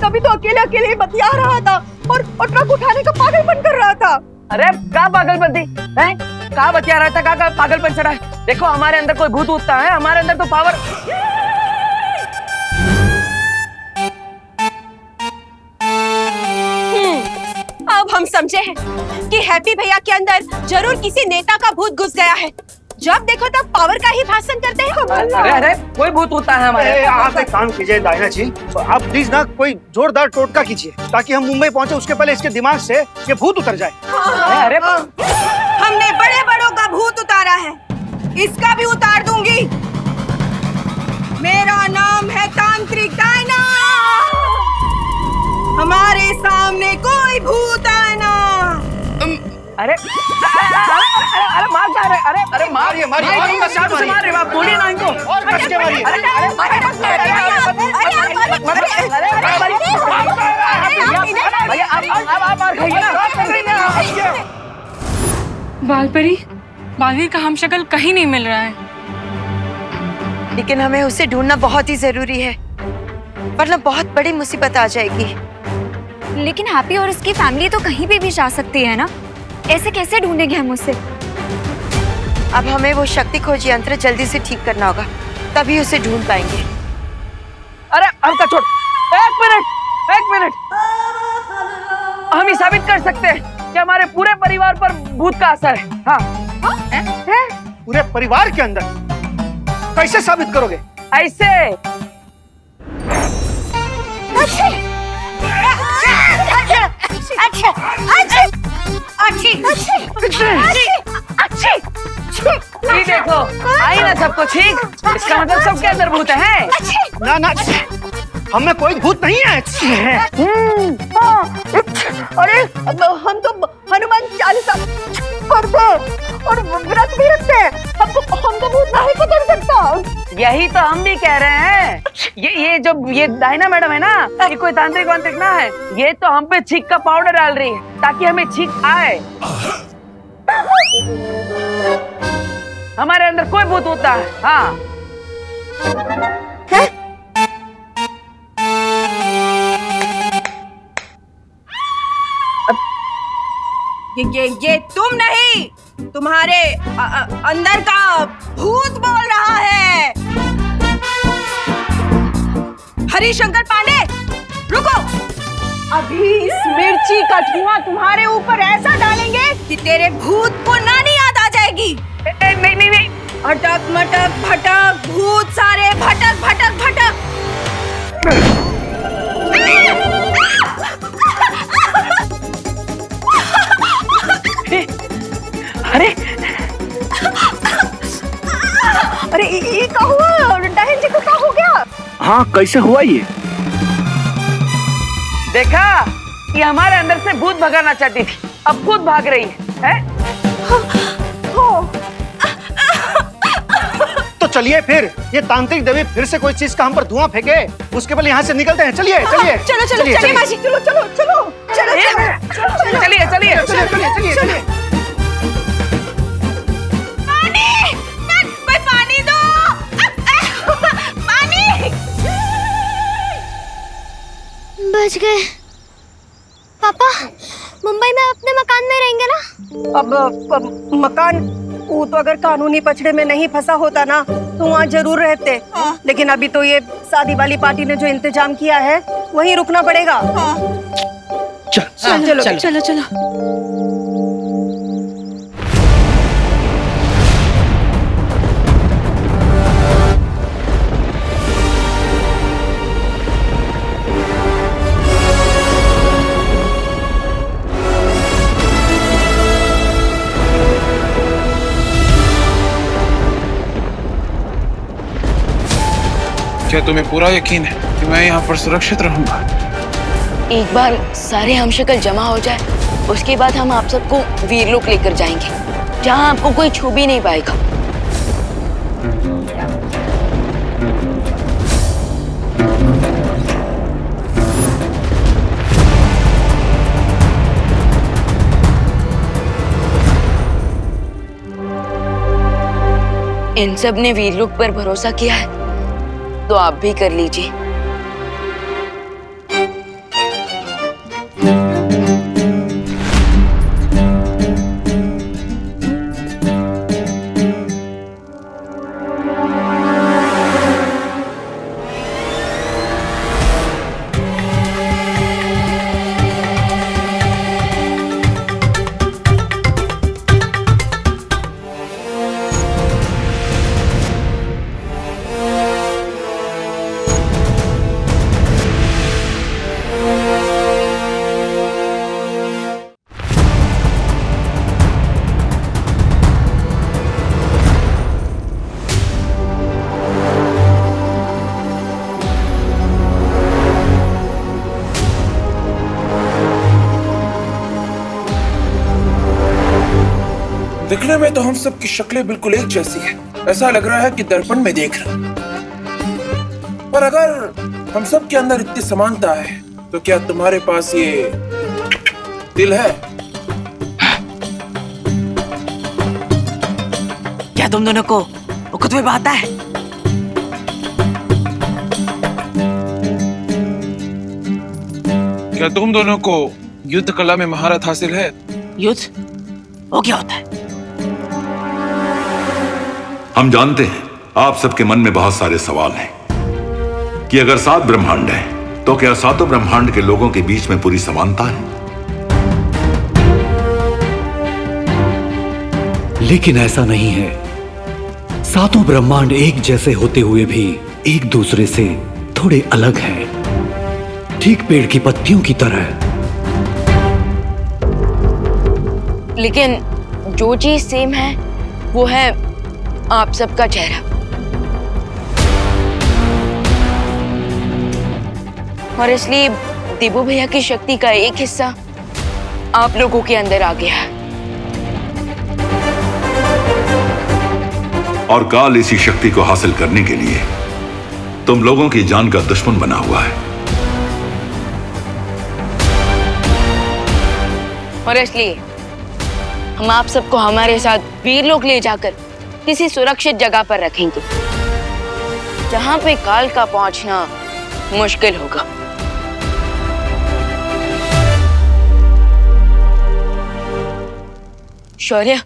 तभी तो अकेले अकेले ही बतिया रहा था और, और ट्रक उठाने का पागलपन कर रहा था। अरे का पागलपंती है? का बतिया रहा था का, का पागलपन चढ़ा है? देखो हमारे अंदर कोई भूत उठता है हमारे अंदर तो पावर अब हम समझे हैं कि हैप्पी भैया के अंदर ज़रूर किसी नेता का भूत घुस गया है। जब देखो तब पावर का ही भाषण करते हैं अरे अरे कोई भूत उठता है हमारे। आप एक काम कीजिए दायना जी। आप प्लीज़ ना कोई जोरदार टोटका कीजिए ताकि हम मुंबई पहुँचे उसके पहले इसके दिमाग से ये भूत उतर जाए। अरे हमने बड़े बड़ों का भूत उतारा है। इसका भी उतार दूँगी। मेरा नाम है तांत्रिक डायना हमारे सामने कोई भूत आए ना अरे अरे अरे मार जा रहे अरे अरे मारिए मारिए, मारिए, मारिए चाकू से मार रहे आप गोली ना इनको और कस के मारिए। अरे अरे भैया आप आप आप मार खाइए ना बालपरी बालवीर का हम शक्ल कहीं नहीं मिल रहा है लेकिन हमें उसे ढूंढना बहुत ही ज़रूरी है वरना बहुत बड़ी मुसीबत आ जाएगी लेकिन हैप्पी और उसकी फैमिली तो कहीं भी भी जा सकती है ना ऐसे कैसे ढूंढेंगे हम उसे? अब हमें वो शक्ति खोज यंत्र जल्दी से ठीक करना होगा तभी उसे ढूंढ पाएँगे। अरे हमका छोड़। एक मिनट एक मिनट। हम ही साबित कर सकते हैं कि हमारे पूरे परिवार पर भूत का असर है। हाँ। पूरे परिवार के अंदर? कैसे साबित करोगे? ऐसे। ये देखो आई ना सबको ठीक? इसका मतलब सबके अंदर भूत है ना ना हमें कोई भूत नहीं है। अरे हम तो हनुमान चालीसा पढ़ते और व्रत भी रखते हैं। हमको हमको भूत नहीं पकड़ सकता। यही तो हम भी कह रहे हैं। ये ये जो ये डायना मैडम है ना ये कोई तांत्रिक वांत्रिक ना है। ये तो हम पे छीक का पाउडर डाल रही है ताकि हमें छीक आए। हमारे अंदर कोई भूत होता है। हाँ? ये ये ये तुम नहीं! तुम्हारे अ, अ, अंदर का भूत बोल रहा है! हरिशंकर पांडे रुको! अभी इस मिर्ची का धुआँ तुम्हारे ऊपर ऐसा डालेंगे कि तेरे भूत को नानी याद आ जाएगी। नहीं नहीं नहीं। अटक मटक भटक भूत सारे भटक भटक भटक। अरे ये ये क्या हुआ? डायन जी को क्या हो गया? हाँ कैसे हुआ ये? देखा? ये हमारे अंदर से भूत भगाना चाहती थी। अब खुद भाग रही है, है? तो चलिए फिर ये तांत्रिक देवी फिर से कोई चीज़ का हम पर धुआँ फेंके उसके बाद यहाँ से निकलते हैं। चलिए चलिए। चलो चलो चलिए मासी चलो चलो चलो चलो चलो चलिए चलिए चलिए चलिए चलिए। बच गए। पापा मुंबई में अपने मकान में रहेंगे ना? अब, अब मकान वो तो अगर कानूनी पछड़े में नहीं फंसा होता ना तो वहाँ ज़रूर रहते। आ? लेकिन अभी तो ये शादी वाली पार्टी ने जो इंतज़ाम किया है वहीं रुकना पड़ेगा। चल चलो चलो। चलो चलो। क्या तुम्हें पूरा यकीन है कि मैं यहाँ पर सुरक्षित रहूँगा? एक बार सारे हम शक्ल जमा हो जाए, उसके बाद हम आप सबको वीरलोक लेकर जाएँगे, जहाँ आपको कोई छू भी नहीं पाएगा। इन सबने वीरलोक पर भरोसा किया है। तो आप भी कर लीजिए। हम सब की शक्लें बिल्कुल एक जैसी है। ऐसा लग रहा है कि दर्पण में देख रहा हैं। पर अगर हम सब के अंदर इतनी समानता है तो क्या तुम्हारे पास ये दिल है? क्या तुम दोनों को वो खुद में आता है? क्या तुम दोनों को युद्ध कला में महारत हासिल है? युद्ध? वो क्या होता है? हम जानते हैं आप सबके मन में बहुत सारे सवाल हैं कि अगर सात ब्रह्मांड हैं तो क्या सातों ब्रह्मांड के लोगों के बीच में पूरी समानता है? लेकिन ऐसा नहीं है। सातों ब्रह्मांड एक जैसे होते हुए भी एक दूसरे से थोड़े अलग हैं। ठीक पेड़ की पत्तियों की तरह। लेकिन जो चीज़ सेम है वो है आप सबका चेहरा। और इसलिए दिबू भैया की शक्ति का एक हिस्सा आप लोगों के अंदर आ गया है। और काल इसी शक्ति को हासिल करने के लिए तुम लोगों की जान का दुश्मन बना हुआ है। और इसलिए हम आप सबको हमारे साथ वीर लोग ले जाकर किसी सुरक्षित जगह पर रखेंगे। जहाँ पे काल का पहुँचना मुश्किल होगा। शौर्य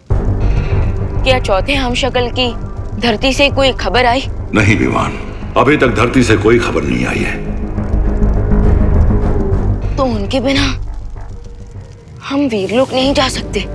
क्या चौथे हम शक्ल की धरती से कोई खबर आई? नहीं विमान अभी तक धरती से कोई खबर नहीं आई है। तो उनके बिना हम वीरलोक नहीं जा सकते।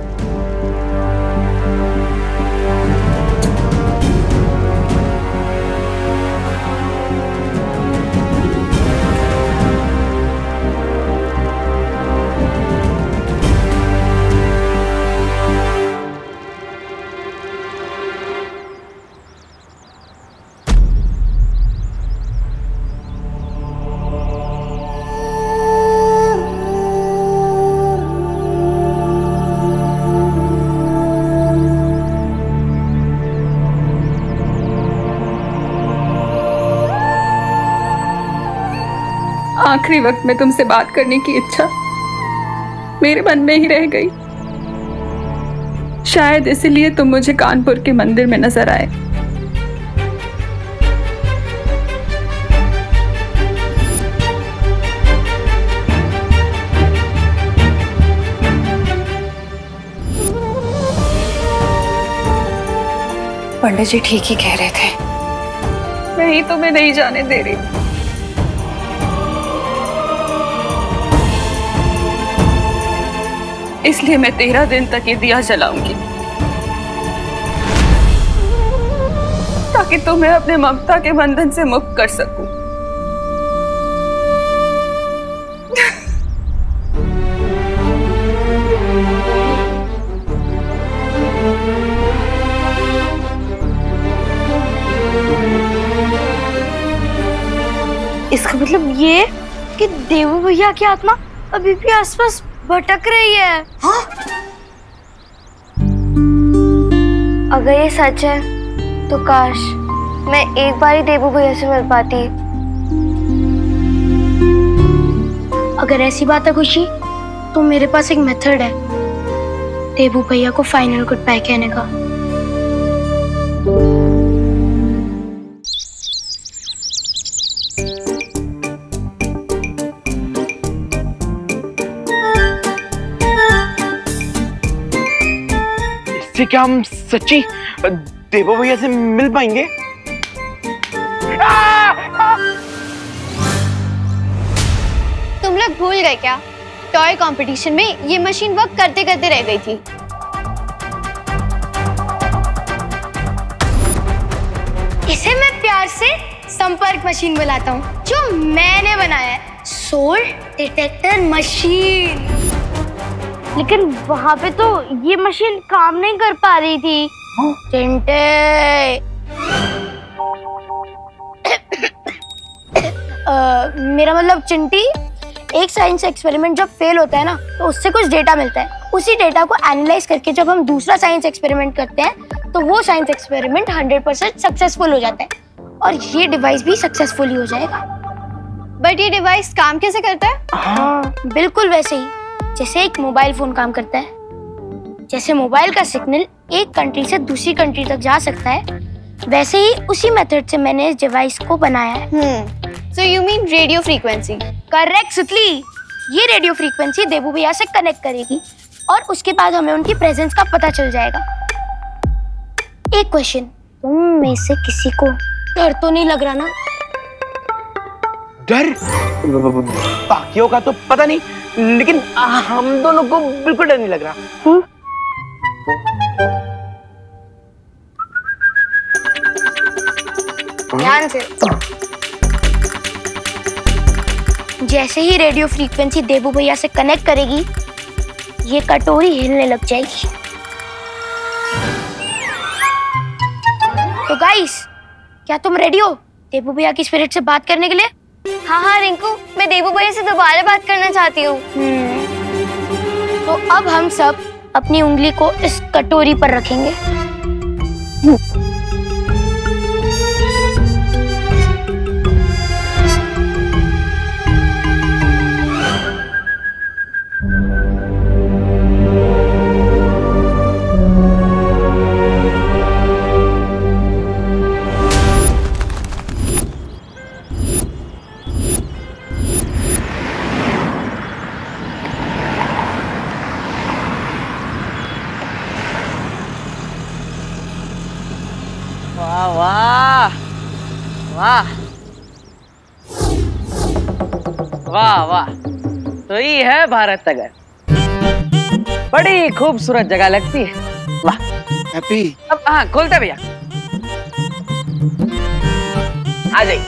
आखिरी वक्त में तुमसे बात करने की इच्छा मेरे मन में ही रह गई। शायद इसीलिए तुम मुझे कानपुर के मंदिर में नज़र आए। पंडित जी ठीक ही कह रहे थे। मैं ही तुम्हें नहीं जाने दे रही। इसलिए मैं तेरह दिन तक ये दिया जलाऊँगी। ताकि तुम्हें अपने ममता के बंधन से मुक्त कर सकूँ। इसका मतलब ये कि देवू भैया की आत्मा अभी भी आसपास भटक रही है। अगर ये सच है तो काश मैं एक बार ही देवू भैया से मिल पाती। अगर ऐसी बात है खुशी तो मेरे पास एक मेथड है। देवू भैया को फाइनल गुड बाय कहने का। क्या हम सच्ची देवो भैया से मिल पाएँगे? तुम लोग भूल गए क्या? टॉय कंपटीशन में ये मशीन वर्क करते करते रह गई थी। इसे मैं प्यार से संपर्क मशीन बुलाता हूँ, जो मैंने बनाया है। सोल डिटेक्टर मशीन लेकिन वहाँ पे तो ये मशीन काम नहीं कर पा रही थी। चिंटे मेरा मतलब चिंटी एक साइंस एक्सपेरिमेंट जब फेल होता है ना तो उससे कुछ डेटा मिलता है। उसी डेटा को एनालाइज करके जब हम दूसरा साइंस एक्सपेरिमेंट करते हैं तो वो साइंस एक्सपेरिमेंट 100% सक्सेसफुल हो जाता है। और ये डिवाइस भी सक्सेसफुल ही हो जाएगा। बट ये डिवाइस काम कैसे करता है? हाँ बिल्कुल वैसे ही। जैसे एक मोबाइल फ़ोन काम करता है जैसे मोबाइल का सिग्नल एक कंट्री से दूसरी कंट्री तक जा सकता है वैसे ही उसी मेथड से मैंने इस डिवाइस को बनाया है। So you mean radio frequency correct सुतली ये रेडियो फ्रीक्वेंसी देबू भैया से कनेक्ट करेगी और उसके बाद हमें उनकी प्रेजेंस का पता चल जाएगा। एक क्वेश्चन तुम में से किसी को डर तो नहीं लग रहा ना? डर? बाकियों का तो पता नहीं, लेकिन हम दोनों को बिल्कुल डर नहीं लग रहा। ध्यान से। जैसे ही रेडियो फ्रीक्वेंसी देबू भैया से कनेक्ट करेगी, ये कटोरी हिलने लग जाएगी। तो गाइस क्या तुम रेडी हो देबू भैया की स्पिरिट से बात करने के लिए हाँ हाँ रिंकू मैं देवू भैया से दोबारा बात करना चाहती हूँ। तो अब हम सब अपनी उंगली को इस कटोरी पर रखेंगे। वाह वाह। तो ये है भारत नगर। बड़ी खूबसूरत जगह लगती है। वाह। हैप्पी। अब हाँ खोलते भैया। आ जाइए।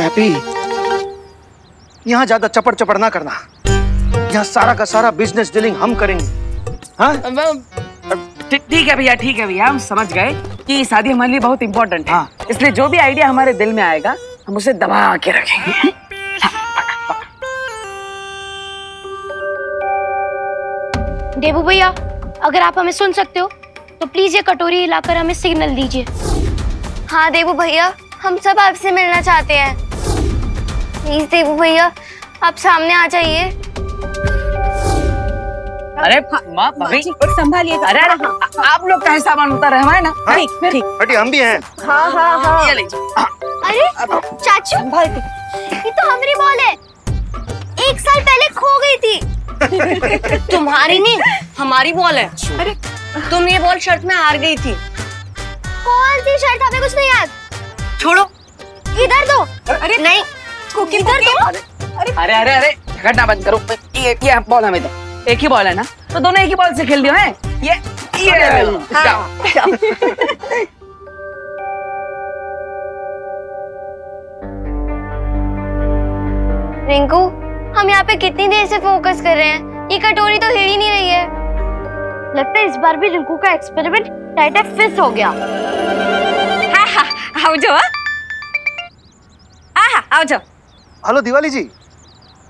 हैप्पी। यहाँ ज़्यादा चपड़ चपड़ ना करना। यहाँ सारा का सारा बिज़नेस डीलिंग हम करेंगे। हाँ? ठीक ठीक है भैया ठीक है भैया हम समझ गए। कि शादी हमारे लिए बहुत इंपॉर्टेंट है। इसलिए जो भी आइडिया हमारे दिल में आएगा हम उसे दबा के रखेंगे। देबू भैया अगर आप हमें सुन सकते हो तो प्लीज़ ये कटोरी हिलाकर हमें सिग्नल दीजिए। हाँ देवू भैया हम सब आपसे मिलना चाहते हैं। प्लीज़ देवू भैया आप सामने आ जाइए। अरे माँ भाभी। संभालिए अरे अरे आप लोग कहीं सामान उतार रहे हैं ना? ठीक ठीक। हटी हम भी हैं। हाँ हाँ हाँ ये अरे चाचू ये तो हमारी बॉल है। एक साल पहले खो गई थी। तुम्हारी नहीं हमारी बॉल है। अरे तुम ये बॉल शर्ट में हार गई थी। कौन सी शर्ट हमें कुछ नहीं याद। छोड़ो। इधर दो। अरे नहीं कुकी इधर दो। अरे अरे अरे झगड़ना बंद करो। ये ये बॉल हमें दो। एक ही बॉल है ना? तो दोनों एक ही बॉल से खेल दियो हैं ये ये लो, रिंकू हम यहाँ पे कितनी देर से फोकस कर रहे हैं? ये कटोरी तो हिल ही नहीं रही है। लगता है इस बार भी रिंकू का एक्सपेरिमेंट टाइटा फिस हो गया। हाँ हाँ आओ जाओ हाँ। हाँ आओ जाओ। हेलो दिवाली जी।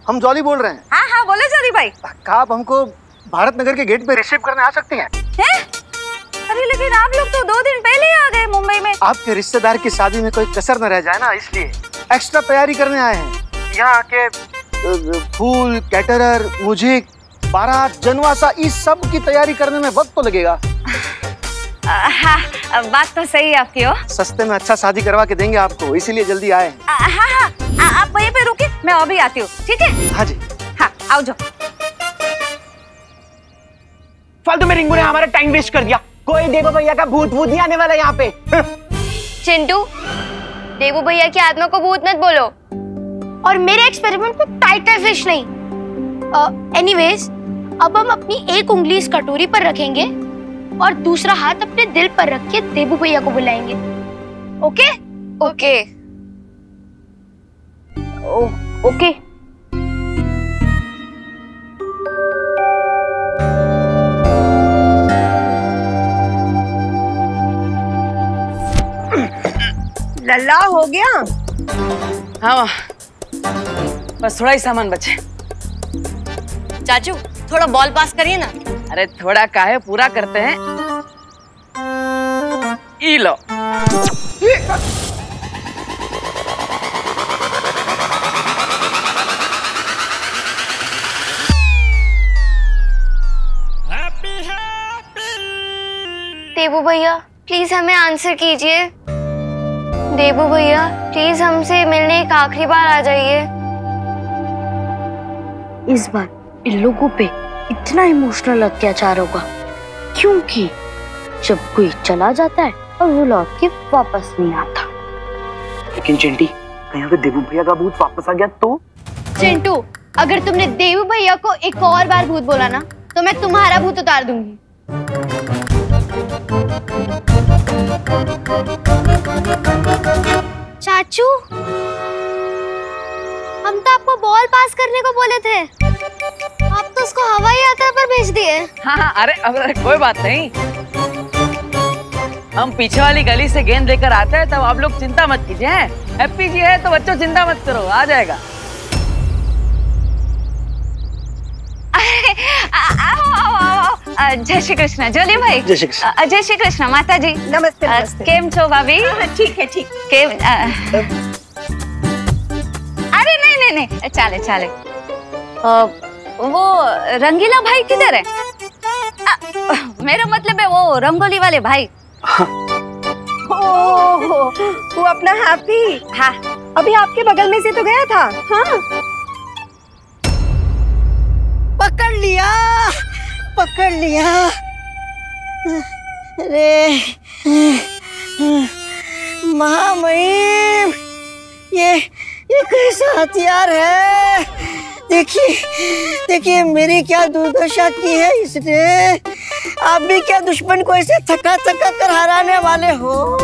हम जॉली बोल रहे हैं। हाँ हाँ बोलो जल्दी भाई। क्या आप हमको भारत नगर के गेट पे रिसीव करने आ सकती हैं। हैं? अरे लेकिन आप लोग तो दो दिन पहले ही आ गए मुंबई में। आपके रिश्तेदार की शादी में कोई कसर न रह जाए ना इसलिए एक्स्ट्रा तैयारी करने आए हैं। यहाँ आके फूल कैटरर मुझे बारात जनवासा इस सब की तैयारी करने में वक्त तो लगेगा। हाँ बात तो सही है आपकी हो। सस्ते में अच्छा शादी करवा के देंगे आपको इसीलिए जल्दी आए हाँ। हाँ आप वहीं पे रुके मैं अभी आती हूँ ठीक है? हाँ जी। हाँ आओ जाओ। फालतू में रिंकू ने हमारा टाइम वेस्ट कर दिया। कोई देखो भैया का भूत भूत नहीं आने वाला यहाँ पे। चिंटू देवू भैया की आत्मा को भूत मत बोलो। और मेरे एक्सपेरिमेंट में टाइटर फ़िश नहीं। एनीवेज अब हम अपनी एक उंगली इस कटोरी पर रखेंगे। और दूसरा हाथ अपने दिल पर रख के देवू भैया को बुलाएँगे। ओके? ओके। ओके। लल्ला हो गया? हाँ माँ बस थोड़ा ही सामान बचे। चाचू थोड़ा बॉल पास करिए ना। अरे थोड़ा काहे पूरा करते हैं। ई लो। देवू भैया प्लीज़ हमें आंसर कीजिए। देवू भैया प्लीज़ हमसे मिलने एक आखिरी बार आ जाइए। इस बार इन लोगों पे इतना इमोशनल अत्याचार होगा। क्योंकि जब कोई चला जाता है और वो लौट के वापस नहीं आता। लेकिन चिंटी कहीं अगर देवू भैया का भूत वापस आ गया तो? चिंटू अगर तुमने देवू भैया को एक और बार भूत बोला ना तो मैं तुम्हारा भूत उतार दूँगी। चाचू हम तो आपको बॉल पास करने को बोले थे। आप तो उसको हवाई यात्रा पर भेज दिए। हाँ हाँ अरे अरे कोई बात नहीं। हम पीछे वाली गली से गेंद लेकर आते हैं तब आप लोग चिंता मत कीजिए हैं? हैप्पी जी है तो बच्चों चिंता मत करो आ जाएगा। आओ आओ आओ आओ अ, जय श्री कृष्ण जोली भाई। जय श्री कृष्ण। अ, जय श्री कृष्ण माता जी नमस्ते। नहीं चाले चाले। वो रंगीला भाई किधर है? अ, मेरा मतलब है वो रंगोली वाले भाई। ओह वो अपना हैप्पी हाँ। अभी आपके बगल में से तो गया था हाँ? पकड़ लिया पकड़ लिया। अरे महामहिम ये ये कैसा हथियार है? देखिए देखिए, मेरी क्या दुर्दशा की है इसने। आप भी क्या दुश्मन को ऐसे थका थका कर हराने वाले हो?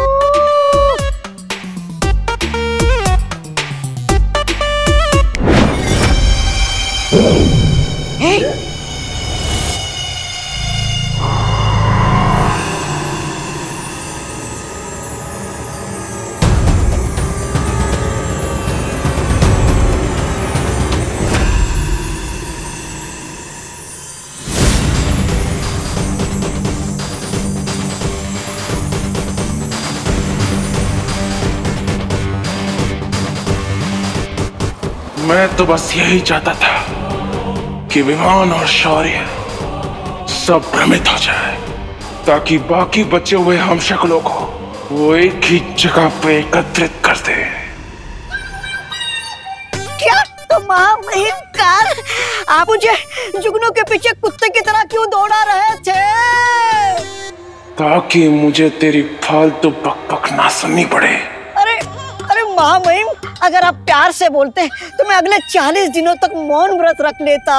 Hey! मैं तो बस यही चाहता था कि विमान और शौर्य सब भ्रमित हो जाए ताकि बाकी बचे हुए हम शक्लों को वो एक ही जगह पे एकत्रित कर दे। क्या तो महामहिमकार आप मुझे जुगनू के पीछे कुत्ते की तरह क्यों दौड़ा रहे थे? ताकि मुझे तेरी फालतू बकबक ना सुननी पड़े। अरे अरे महामहिम अगर आप प्यार से बोलते तो मैं अगले चालीस दिनों तक मौन व्रत रख लेता।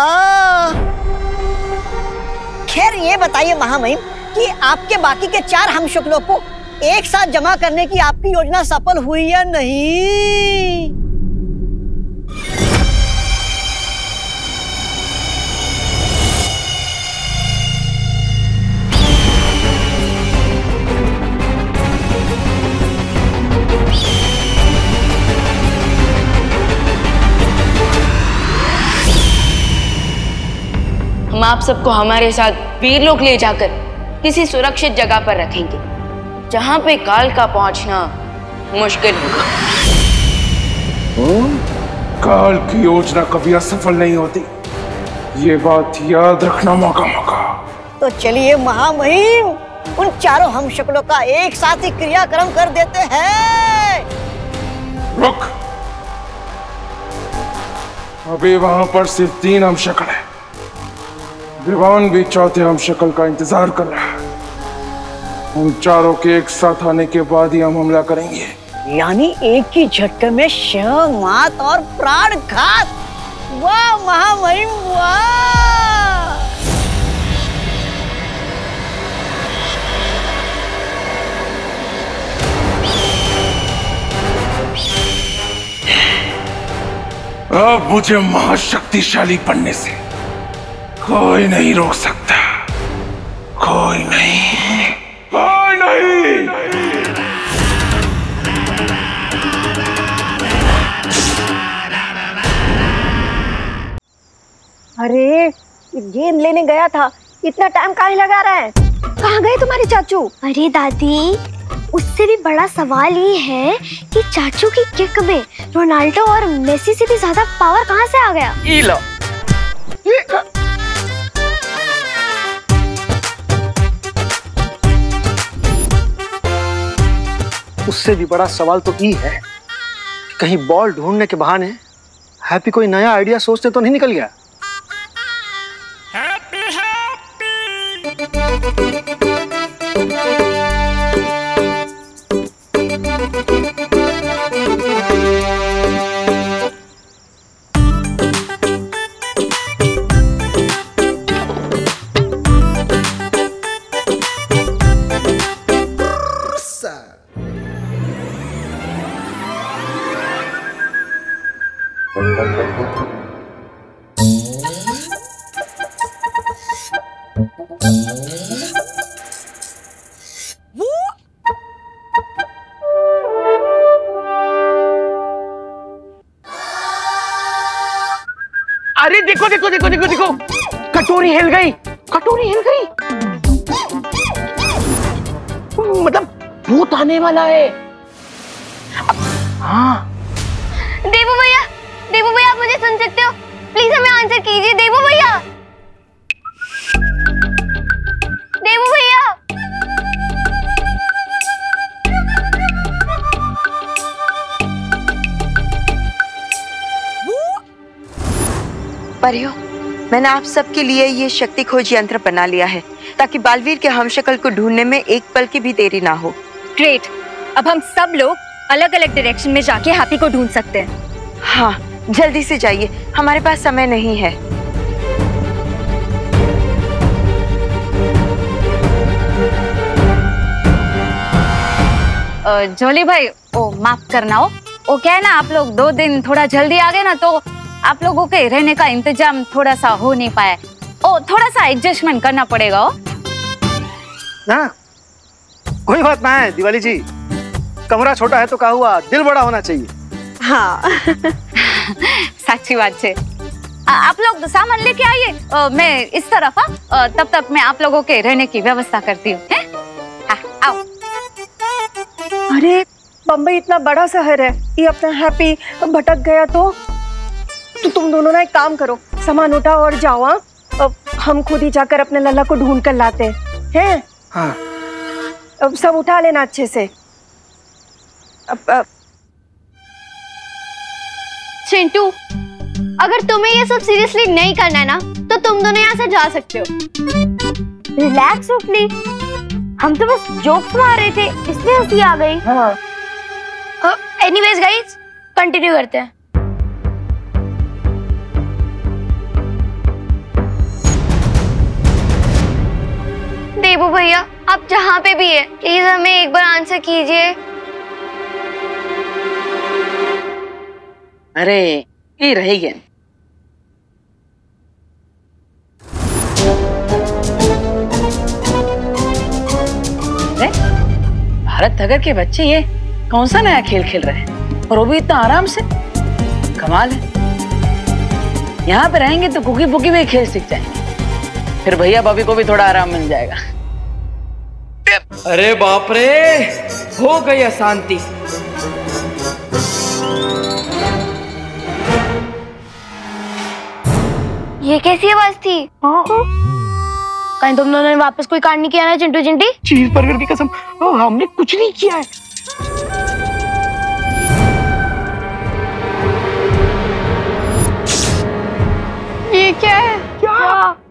खैर, ये बताइए महामहिम, कि आपके बाकी के चार हम शुक्लों को एक साथ जमा करने की आपकी योजना सफल हुई या नहीं? आप सबको हमारे साथ वीर लोग ले जाकर किसी सुरक्षित जगह पर रखेंगे जहाँ पे काल का पहुँचना मुश्किल होगा। काल की योजना कभी असफल नहीं होती। ये बात याद रखना मौका मौका। तो चलिए महामहिम उन चारों हम शक्लों का एक साथ ही क्रियाक्रम कर देते हैं। रुक। अभी वहाँ पर सिर्फ़ तीन हम शक्ल है। विवान भी चौथे हम शक्ल का इंतज़ार कर रहा है। उन चारों के एक साथ आने के बाद ही हम हमला करेंगे। यानी एक ही झटके में शिव मात और प्राण घात वाह महामहिम वाह। अब मुझे महाशक्तिशाली बनने से कोई नहीं रोक सकता कोई नहीं कोई नहीं अरे गेंद लेने गया था। इतना टाइम काहे लगा रहा है? कहाँ गए तुम्हारे चाचू? अरे दादी उससे भी बड़ा सवाल ये है कि चाचू की किक में रोनाल्डो और मेसी से भी ज़्यादा पावर कहाँ से आ गया? ई लो उससे भी बड़ा सवाल तो ये है। कहीं बॉल ढूँढने के बहाने हैप्पी कोई नया आइडिया सोचते तो नहीं निकल गया? अरे आने वाला है। हाँ देवू भैया देवू भैया आप मुझे सुन सकते हो? प्लीज़ हमें आंसर कीजिए देवू भैया। देवू भैया। परियो मैंने आप सबके लिए ये शक्ति खोज यंत्र बना लिया है ताकि बालवीर के हमशक्ल को ढूँढने में एक पल की भी देरी ना हो। ग्रेट अब हम सब लोग अलग अलग डायरेक्शन में जाके हैप्पी को ढूंढ सकते हैं। हाँ जल्दी से जाइए। हमारे पास समय नहीं है। जोली भाई ओ माफ़ करना हो वो क्या है ना आप लोग दो दिन थोड़ा जल्दी आ गए ना तो आप लोगों के रहने का इंतज़ाम थोड़ा सा हो नहीं पाया। ओ थोड़ा सा एडजस्टमेंट करना पड़ेगा ओ। ना कोई बात ना है दिवाली जी। कमरा छोटा है तो क्या हुआ? दिल बड़ा होना चाहिए। हाँ। साची बात है। आप लोग सामान लेके आइए। मैं इस तरफ़ हाँ। तब तक मैं आप लोगों के रहने की व्यवस्था करती हूँ हाँ, आओ। अरे बम्बई इतना बड़ा शहर है। ये अपना हैप्पी भटक गया तो? तो तुम दोनों ना एक काम करो। सामान उठाओ और जाओ हाँ। हम खुद ही जाकर अपने लल्ला को ढूंढ कर लाते हैं। हैं? हाँ। अब सब उठा लेना अच्छे से। अब, अब। चिंटू अगर तुम्हें ये सब सीरियसली नहीं करना है ना तो तुम दोनों यहाँ से जा सकते हो। रिलैक्स प्लीज़ हम तो बस जोक्स मार रहे थे इसलिए हँसी आ गई। हाँ। एनीवेज गाइस कंटिन्यू करते हैं। देबू भैया आप जहाँ पे भी है प्लीज़ हमें एक बार आंसर कीजिए। अरे, ये रही गया भारत थगर के बच्चे ये कौन सा नया खेल खेल रहे हैं? और वो भी इतना आराम से? कमाल है। यहाँ पे रहेंगे तो कुकी पुकी में खेल सीख जाएँगे। फिर भैया भाभी को भी थोड़ा आराम मिल जाएगा। अरे बाप रे हो गई अशांति। ये कैसी आवाज़ थी? कहीं तुम दोनों ने वापस कोई कांड नहीं किया ना चिंटू चिंटी? चीज़ बर्गर की कसम। ओ, हमने कुछ नहीं किया है। ये क्या है? क्या? क्या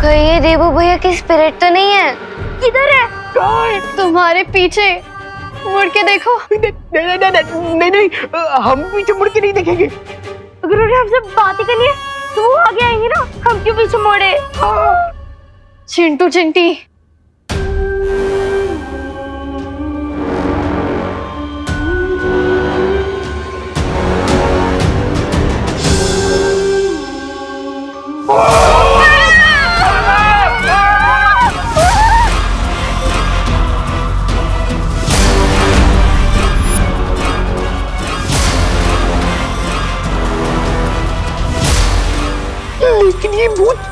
कहीं ये देवू भैया की स्पिरिट तो नहीं है? किधर है। तुम्हारे पीछे। मुड़ के देखो। नहीं नहीं नहीं नहीं नहीं हम पीछे मुड़ के नहीं देखेंगे। अगर उन्होंने हमसे बात ही कर ली है, तो वो आगे आएँगे ना। हम क्यों पीछे मोड़े? चिंटू चिंटी। लेकिन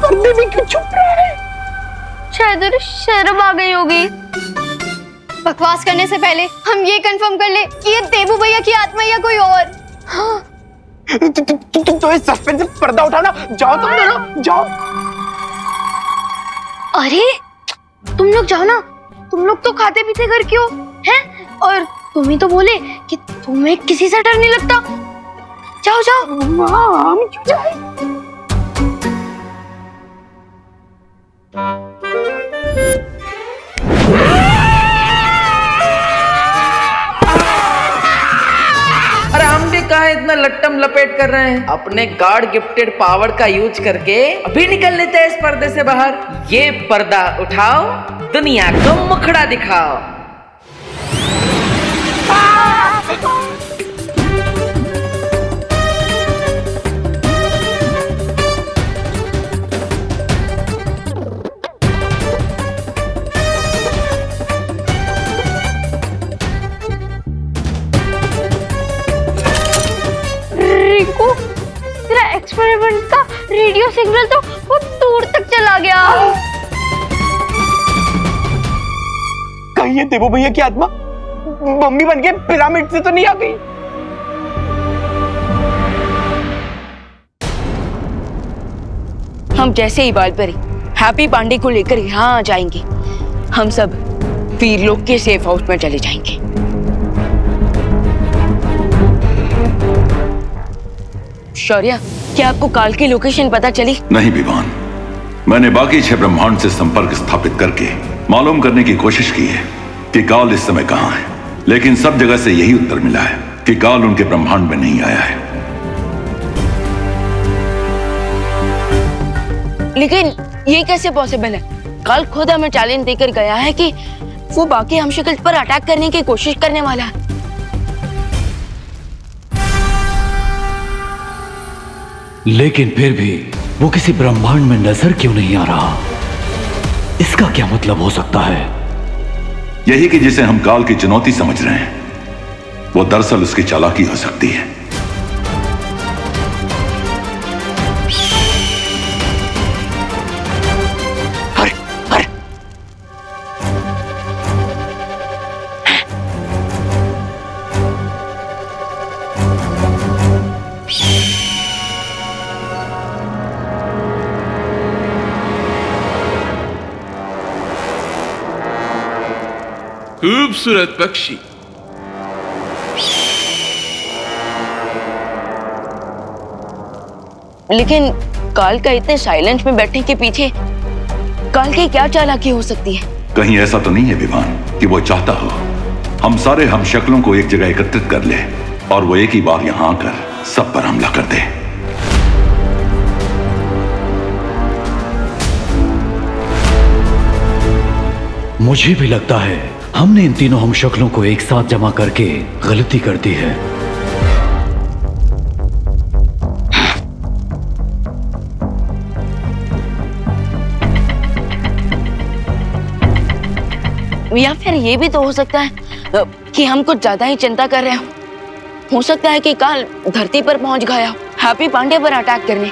भूत में क्यों छुप रहा है? शायद उन्हें शर्म आ गई होगी। बकवास करने से पहले हम ये कंफर्म कर ले कि ये देबू भैया की आत्मा या कोई और। हाँ। तु, इस सस्पेंस से पर्दा उठाओ ना जाओ तुम दोनों जाओ। अरे तुम लोग जाओ ना। तुम लोग तो खाते पीते घर क्यों? हैं? और तुम ही तो बोले कि तुम्हें किसी से डर नहीं लगता। जाओ जाओ। हम क्यों जाए? इतना लट्टम लपेट कर रहे हैं। अपने गॉड गिफ्टेड पावर का यूज़ करके अभी निकल लेते हैं इस पर्दे से बाहर। ये पर्दा उठाओ, दुनिया को मुखड़ा दिखाओ। एक्सपेरिमेंट का रेडियो सिग्नल तो बहुत दूर तक चला गया। कहीं देवो भैया की आत्मा मम्मी बन के पिरामिड से तो नहीं आ गई? हम जैसे ही बाल पर हैप्पी पांडे को लेकर यहाँ आ जाएँगे। हम सब वीर लोग के सेफ़ हाउस में चले जाएँगे। शौर्य क्या आपको काल की लोकेशन पता चली? नहीं विवान। मैंने बाकी छह ब्रह्मांड से संपर्क स्थापित करके मालूम करने की कोशिश की है कि काल इस समय कहाँ है। लेकिन सब जगह से यही उत्तर मिला है कि काल उनके ब्रह्मांड में नहीं आया है। लेकिन ये कैसे पॉसिबल है? कल खुद हमें चैलेंज देकर गया है कि वो बाकी हम शक्ल पर अटैक करने की कोशिश करने वाला है। लेकिन फिर भी वो किसी ब्रह्मांड में नज़र क्यों नहीं आ रहा? इसका क्या मतलब हो सकता है? यही कि जिसे हम काल की चुनौती समझ रहे हैं, वो दरअसल उसकी चालाकी हो सकती है। खूबसूरत पक्षी। लेकिन काल का इतने साइलेंस में बैठने के पीछे काल की क्या चालाकी हो सकती है? कहीं ऐसा तो नहीं है विमान कि वो चाहता हो। हम सारे हम शक्लों को एक जगह एकत्रित कर ले और वो एक ही बार यहाँ आकर सब पर हमला कर दे। मुझे भी लगता है हमने इन तीनों हम शक्लों को एक साथ जमा करके गलती कर दी है। या फिर ये भी तो हो सकता है कि हम कुछ ज़्यादा ही चिंता कर रहे हो। हो सकता है कि काल धरती पर पहुँच गया हैप्पी पांडे पर अटैक करने।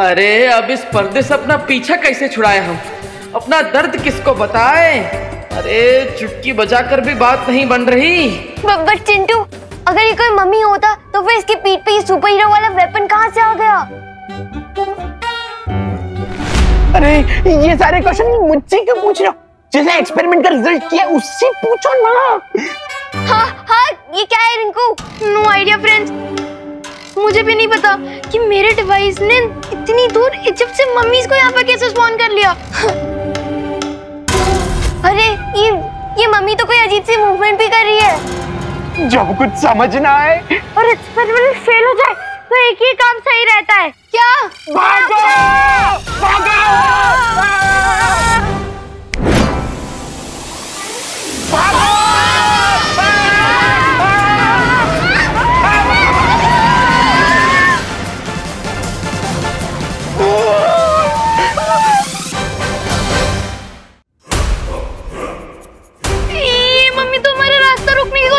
अरे अब इस पर्दे से अपना पीछा कैसे छुड़ाए हम? अपना दर्द किसको बताए? अरे चुटकी बजाकर भी बात नहीं बन रही। बट चिंटू अगर ये कोई मम्मी होता तो फिर इसकी पीठ पे ये सुपर हीरो वाला वेपन कहाँ से आ गया? अरे ये सारे क्वेश्चन मुझसे क्यों पूछ रहे हो? जिसने एक्सपेरिमेंट का रिज़ल्ट किया उससे पूछो ना। हाँ हाँ ये क्या है रिंकू? नो आइडिया फ्रेंड्स मुझे भी नहीं पता कि मेरे डिवाइस ने इतनी दूर इजिप्ट से मम्मीज को यहाँ पर कैसे स्पॉन कर लिया। अरे ये ये मम्मी तो कोई अजीब सी मूवमेंट भी कर रही है। जब कुछ समझ ना आए और एक्सपेरिमेंट फेल हो जाए तो एक ही काम सही रहता है। क्या? भागो! ये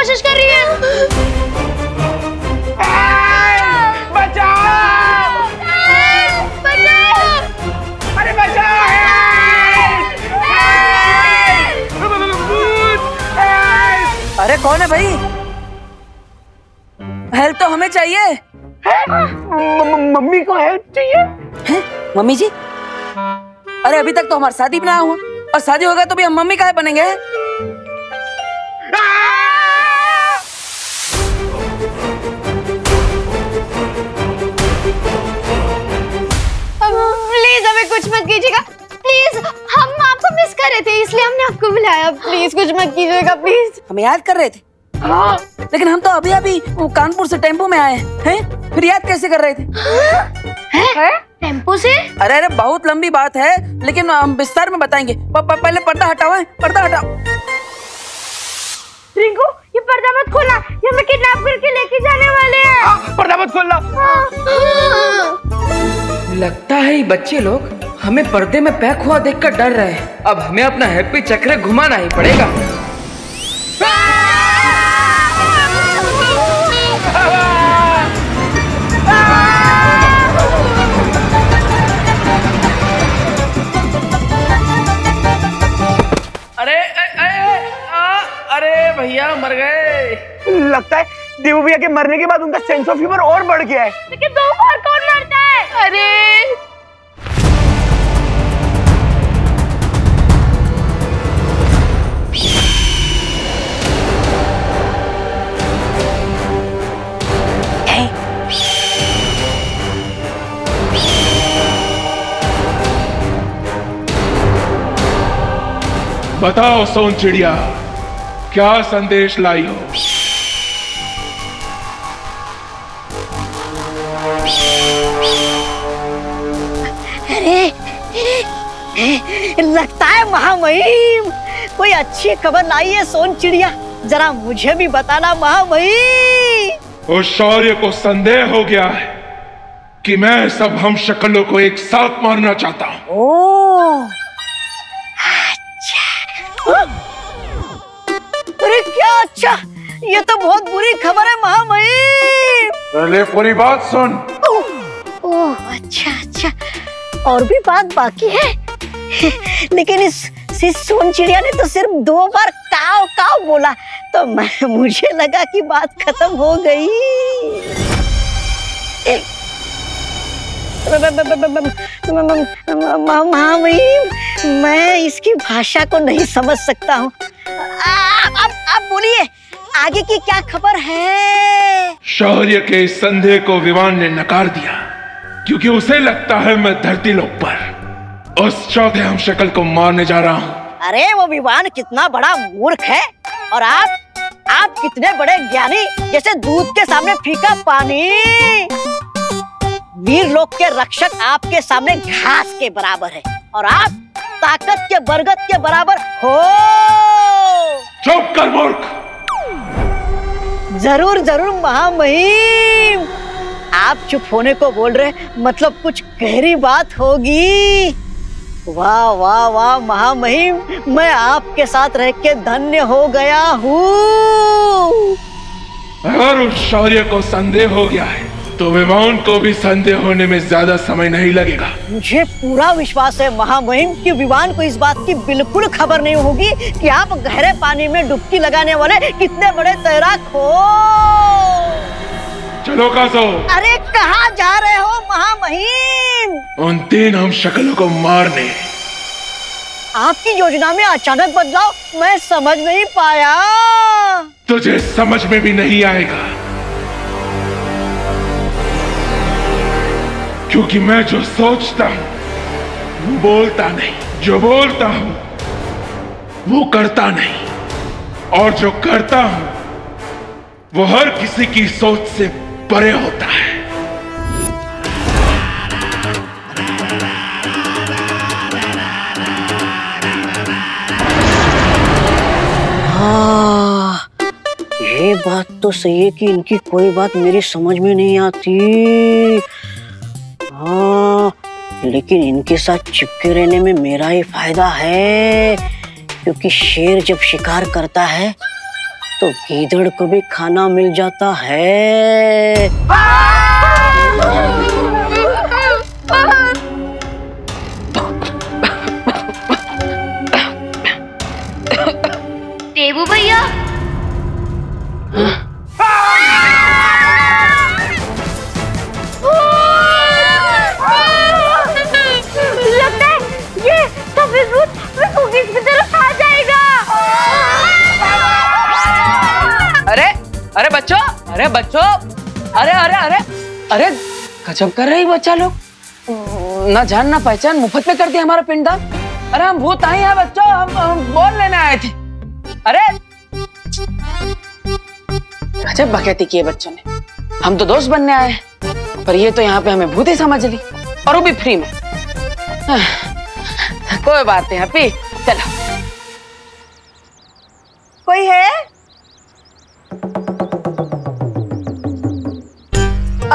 कोशिश कर रही है। बचाओ बचाओ अरे बचाओ अरे कौन है भाई? हेल्प तो हमें चाहिए। मम्मी को हेल्प चाहिए? मम्मी जी? अरे अभी तक तो हमारा शादी भी ना हुआ। और शादी होगा तो भी हम मम्मी काहे बनेंगे? प्लीज़ हमें कुछ मत कीजिएगा। प्लीज़ हम आपको मिस कर रहे थे इसलिए हमने आपको बुलाया। प्लीज़ कुछ मत कीजिएगा प्लीज़ हम याद कर रहे थे। हाँ। लेकिन हम तो अभी अभी कानपुर से टेंपो में आए हैं फिर याद कैसे कर रहे थे? टेंपो से? अरे अरे बहुत लंबी बात है लेकिन हम विस्तार में बताएँगे। प, प, पहले पर्दा हटाओ हैं, पर्दा हटाओ। रिंकू ये पर्दा मत खोलना। ये हमें किडनैप करके लेके जाने वाले हैं। पर्दा मत खोलना। लगता है ये बच्चे लोग हमें पर्दे में पैक हुआ देखकर डर रहे हैं। अब हमें अपना हैप्पी चक्र घुमाना ही पड़ेगा। अरे ए, ए, ए, आ, अरे भैया मर गए। लगता है देवू भैया के मरने के बाद उनका सेंस ऑफ़ ह्यूमर और बढ़ गया है। लेकिन दो बार कौन मरता है? अरे। बताओ सोन चिड़िया क्या संदेश लाई हो? लगता है महामहिम। कोई अच्छी खबर लाई है सोन चिड़िया। जरा मुझे भी बताना महामहिम। उस शौर्य को संदेह हो गया है कि मैं सब हम शक्लों को एक साथ मारना चाहता हूँ। ओ। अरे क्या अच्छा। ये तो बहुत बुरी खबर है महामहिम। पहले पूरी बात सुन। ओह अच्छा अच्छा। और भी बात बाकी है। लेकिन इस सोन चिड़िया ने तो सिर्फ़ दो बार काव काव बोला तो मैं, मुझे लगा कि बात खत्म हो गई। महामहिम मैं इसकी भाषा को नहीं समझ सकता हूँ। आप आप बोलिए, आगे की क्या खबर है? शौर्य के इस संदेह को विवान ने नकार दिया, क्योंकि उसे लगता है मैं धरती लोक पर। उस चौथे हम शक्ल को मारने जा रहा हूँ। अरे वो विवान कितना बड़ा मूर्ख है। और आप आप कितने बड़े ज्ञानी जैसे दूध के सामने फीका पानी। वीर लोक के रक्षक आपके सामने घास के बराबर है। और आप ताकत के बरगद के बराबर हो। चुप कर मूर्ख। ज़रूर ज़रूर महामहिम। आप चुप होने को बोल रहे मतलब कुछ गहरी बात होगी। वाह वाह वाह महामहिम मैं आपके साथ रह के धन्य हो गया हूँ। अगर उस शौर्य को संदेह हो गया है तो विमान को भी संदेह होने में ज़्यादा समय नहीं लगेगा। मुझे पूरा विश्वास है महामहिम कि विमान को इस बात की बिल्कुल खबर नहीं होगी कि आप गहरे पानी में डुबकी लगाने वाले कितने बड़े तैराक हो। चलो कासो अरे कहाँ जा रहे हो महामहिम उन तीन हम शक्लों को मारने। आपकी योजना में अचानक बदलाव मैं समझ नहीं पाया। तुझे समझ में भी नहीं आएगा। क्योंकि मैं जो सोचता हूँ वो बोलता नहीं। जो बोलता हूँ वो करता नहीं। और जो करता हूँ वो हर किसी की सोच से परे होता है। हाँ। ये बात तो सही है कि इनकी कोई बात मेरी समझ में नहीं आती। हाँ लेकिन इनके साथ चिपके रहने में मेरा ही फ़ायदा है, क्योंकि शेर जब शिकार करता है तो गीदड़ को भी खाना मिल जाता है। अरे बच्चों अरे बच्चों अरे अरे अरे अरे गजब कर रही बच्चा लोग। ना जान ना पहचान मुफ़्त में कर दिया हमारा पिंडदान। अरे हम भूत आई हैं बच्चों हम, हम बोल लेने आए थे। अरे गजब बकैती की है बच्चों ने। हम तो दोस्त बनने आए हैं पर ये तो यहाँ पे हमें भूत ही समझ ली और वो भी फ्री में। कोई बात नहीं हैप्पी चलो। कोई है?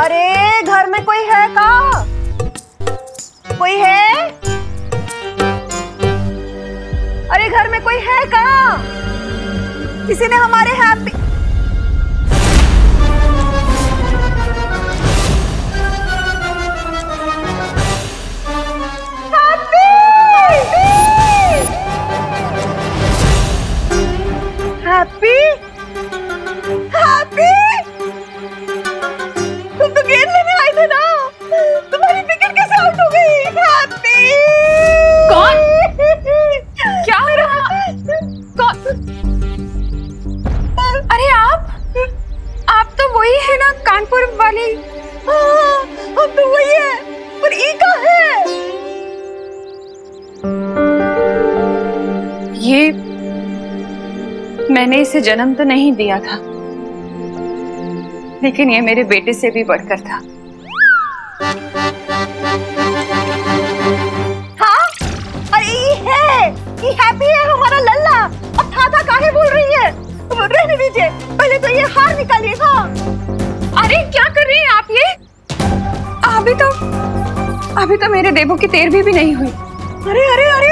अरे, घर में कोई है का? कोई है? अरे, घर में कोई है का? किसी ने हमारे हैप्पी वाली। हाँ, तो वही है पर ई का है। ये मैंने इसे जन्म तो नहीं दिया था लेकिन ये मेरे बेटे से भी बढ़कर था। हाँ अरे ये है ये हैप्पी है हमारा लल्ला अब था था काहे बोल रही है? रहने दीजिए पहले तो ये हार निकालिए अभी तो अभी तो मेरे देवों की तेरहवीं भी नहीं हुई। अरे अरे अरे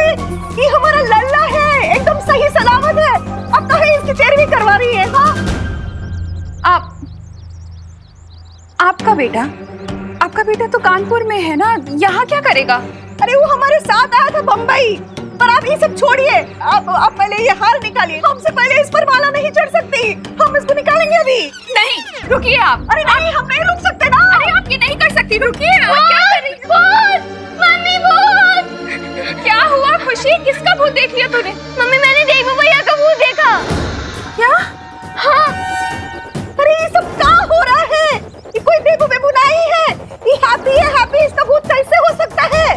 ये हमारा लल्ला है एकदम सही सलामत है। अब कहे इसकी तेरहवीं करवा रही है हाँ? आप आपका बेटा आपका बेटा तो कानपुर में है ना यहाँ क्या करेगा? अरे वो हमारे साथ आया था बम्बई पर आप ये सब छोड़िए। आप आप पहले ये हार निकालिए। हमसे पहले इस पर माला नहीं चढ़ सकती। हम इसको निकालेंगे अभी। नहीं रुकिए आप। अरे नहीं हम नहीं रुक सकते ना। अरे आप ये नहीं कर सकती रुकिए ना। हाँ, क्या कर रही भूत मम्मी भूत क्या हुआ? खुशी किसका भूत देख लिया तूने? मम्मी मैंने देवी भैया का भूत देखा। क्या? हाँ। अरे ये सब क्या हो रहा है? ये कोई देवू बेबू नहीं है? ये हाथी है हाथी इसका भूत कैसे हो सकता है?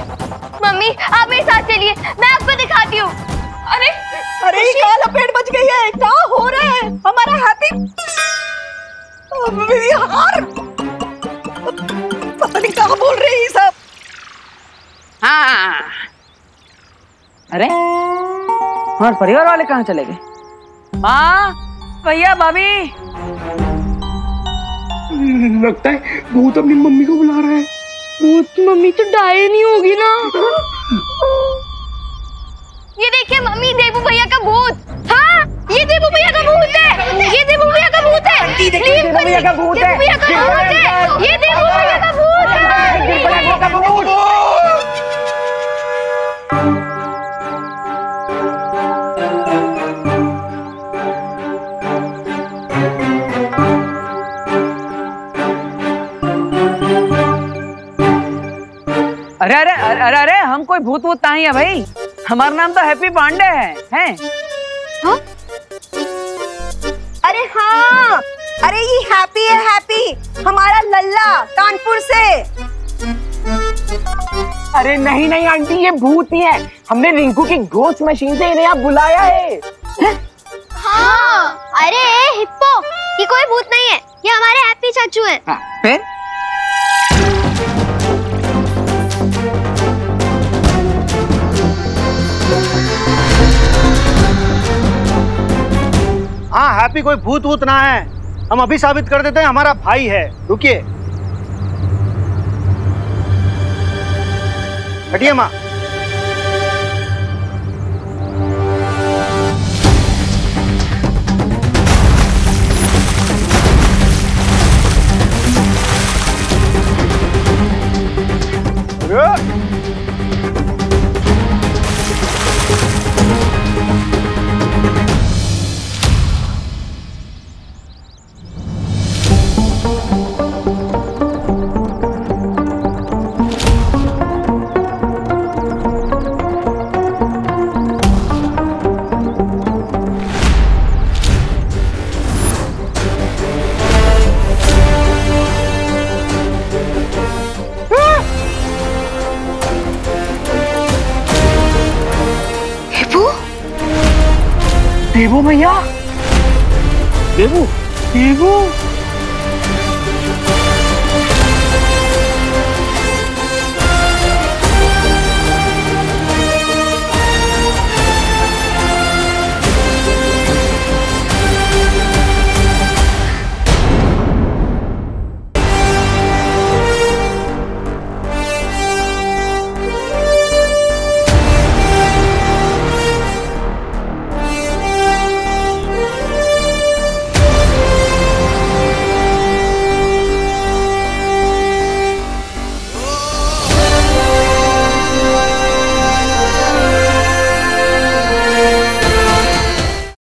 मम्मी आप मेरे साथ चलिए मैं आपको दिखाती हूँ। अरे अरे क्या लपेट बच गई है? क्या हो रहा है? हमारा हाथी हार अरे हमारे परिवार वाले कहाँ चले गए? माँ भैया भाभी। लगता है भूत अपनी मम्मी को बुला रहा है। भूत मम्मी तो डाये नहीं होगी ना। ये देखिए मम्मी देवू भैया का भूत। हाँ ये देवू भैया का भूत है। ये देवू भैया का भूत है। देवू भैया का भूत है। भूत वूत नहीं है भाई। हमारा नाम तो हैप्पी पांडे है हैं? अरे हाँ अरे ये हैप्पी है हैप्पी हमारा लल्ला कानपुर से। अरे नहीं नहीं आंटी ये भूत ही है। हमने रिंकू की घोस्ट मशीन से इन्हें यहाँ बुलाया है। हाँ? अरे हिप्पो ये कोई भूत नहीं है। ये हमारे हैप्पी चाचू हैं फिर? हाँ हैप्पी कोई भूत वूत ना है। हम अभी साबित कर देते हैं, हमारा भाई है। रुकिए। हटिए माँ। देवू भैया? देवू? देवू?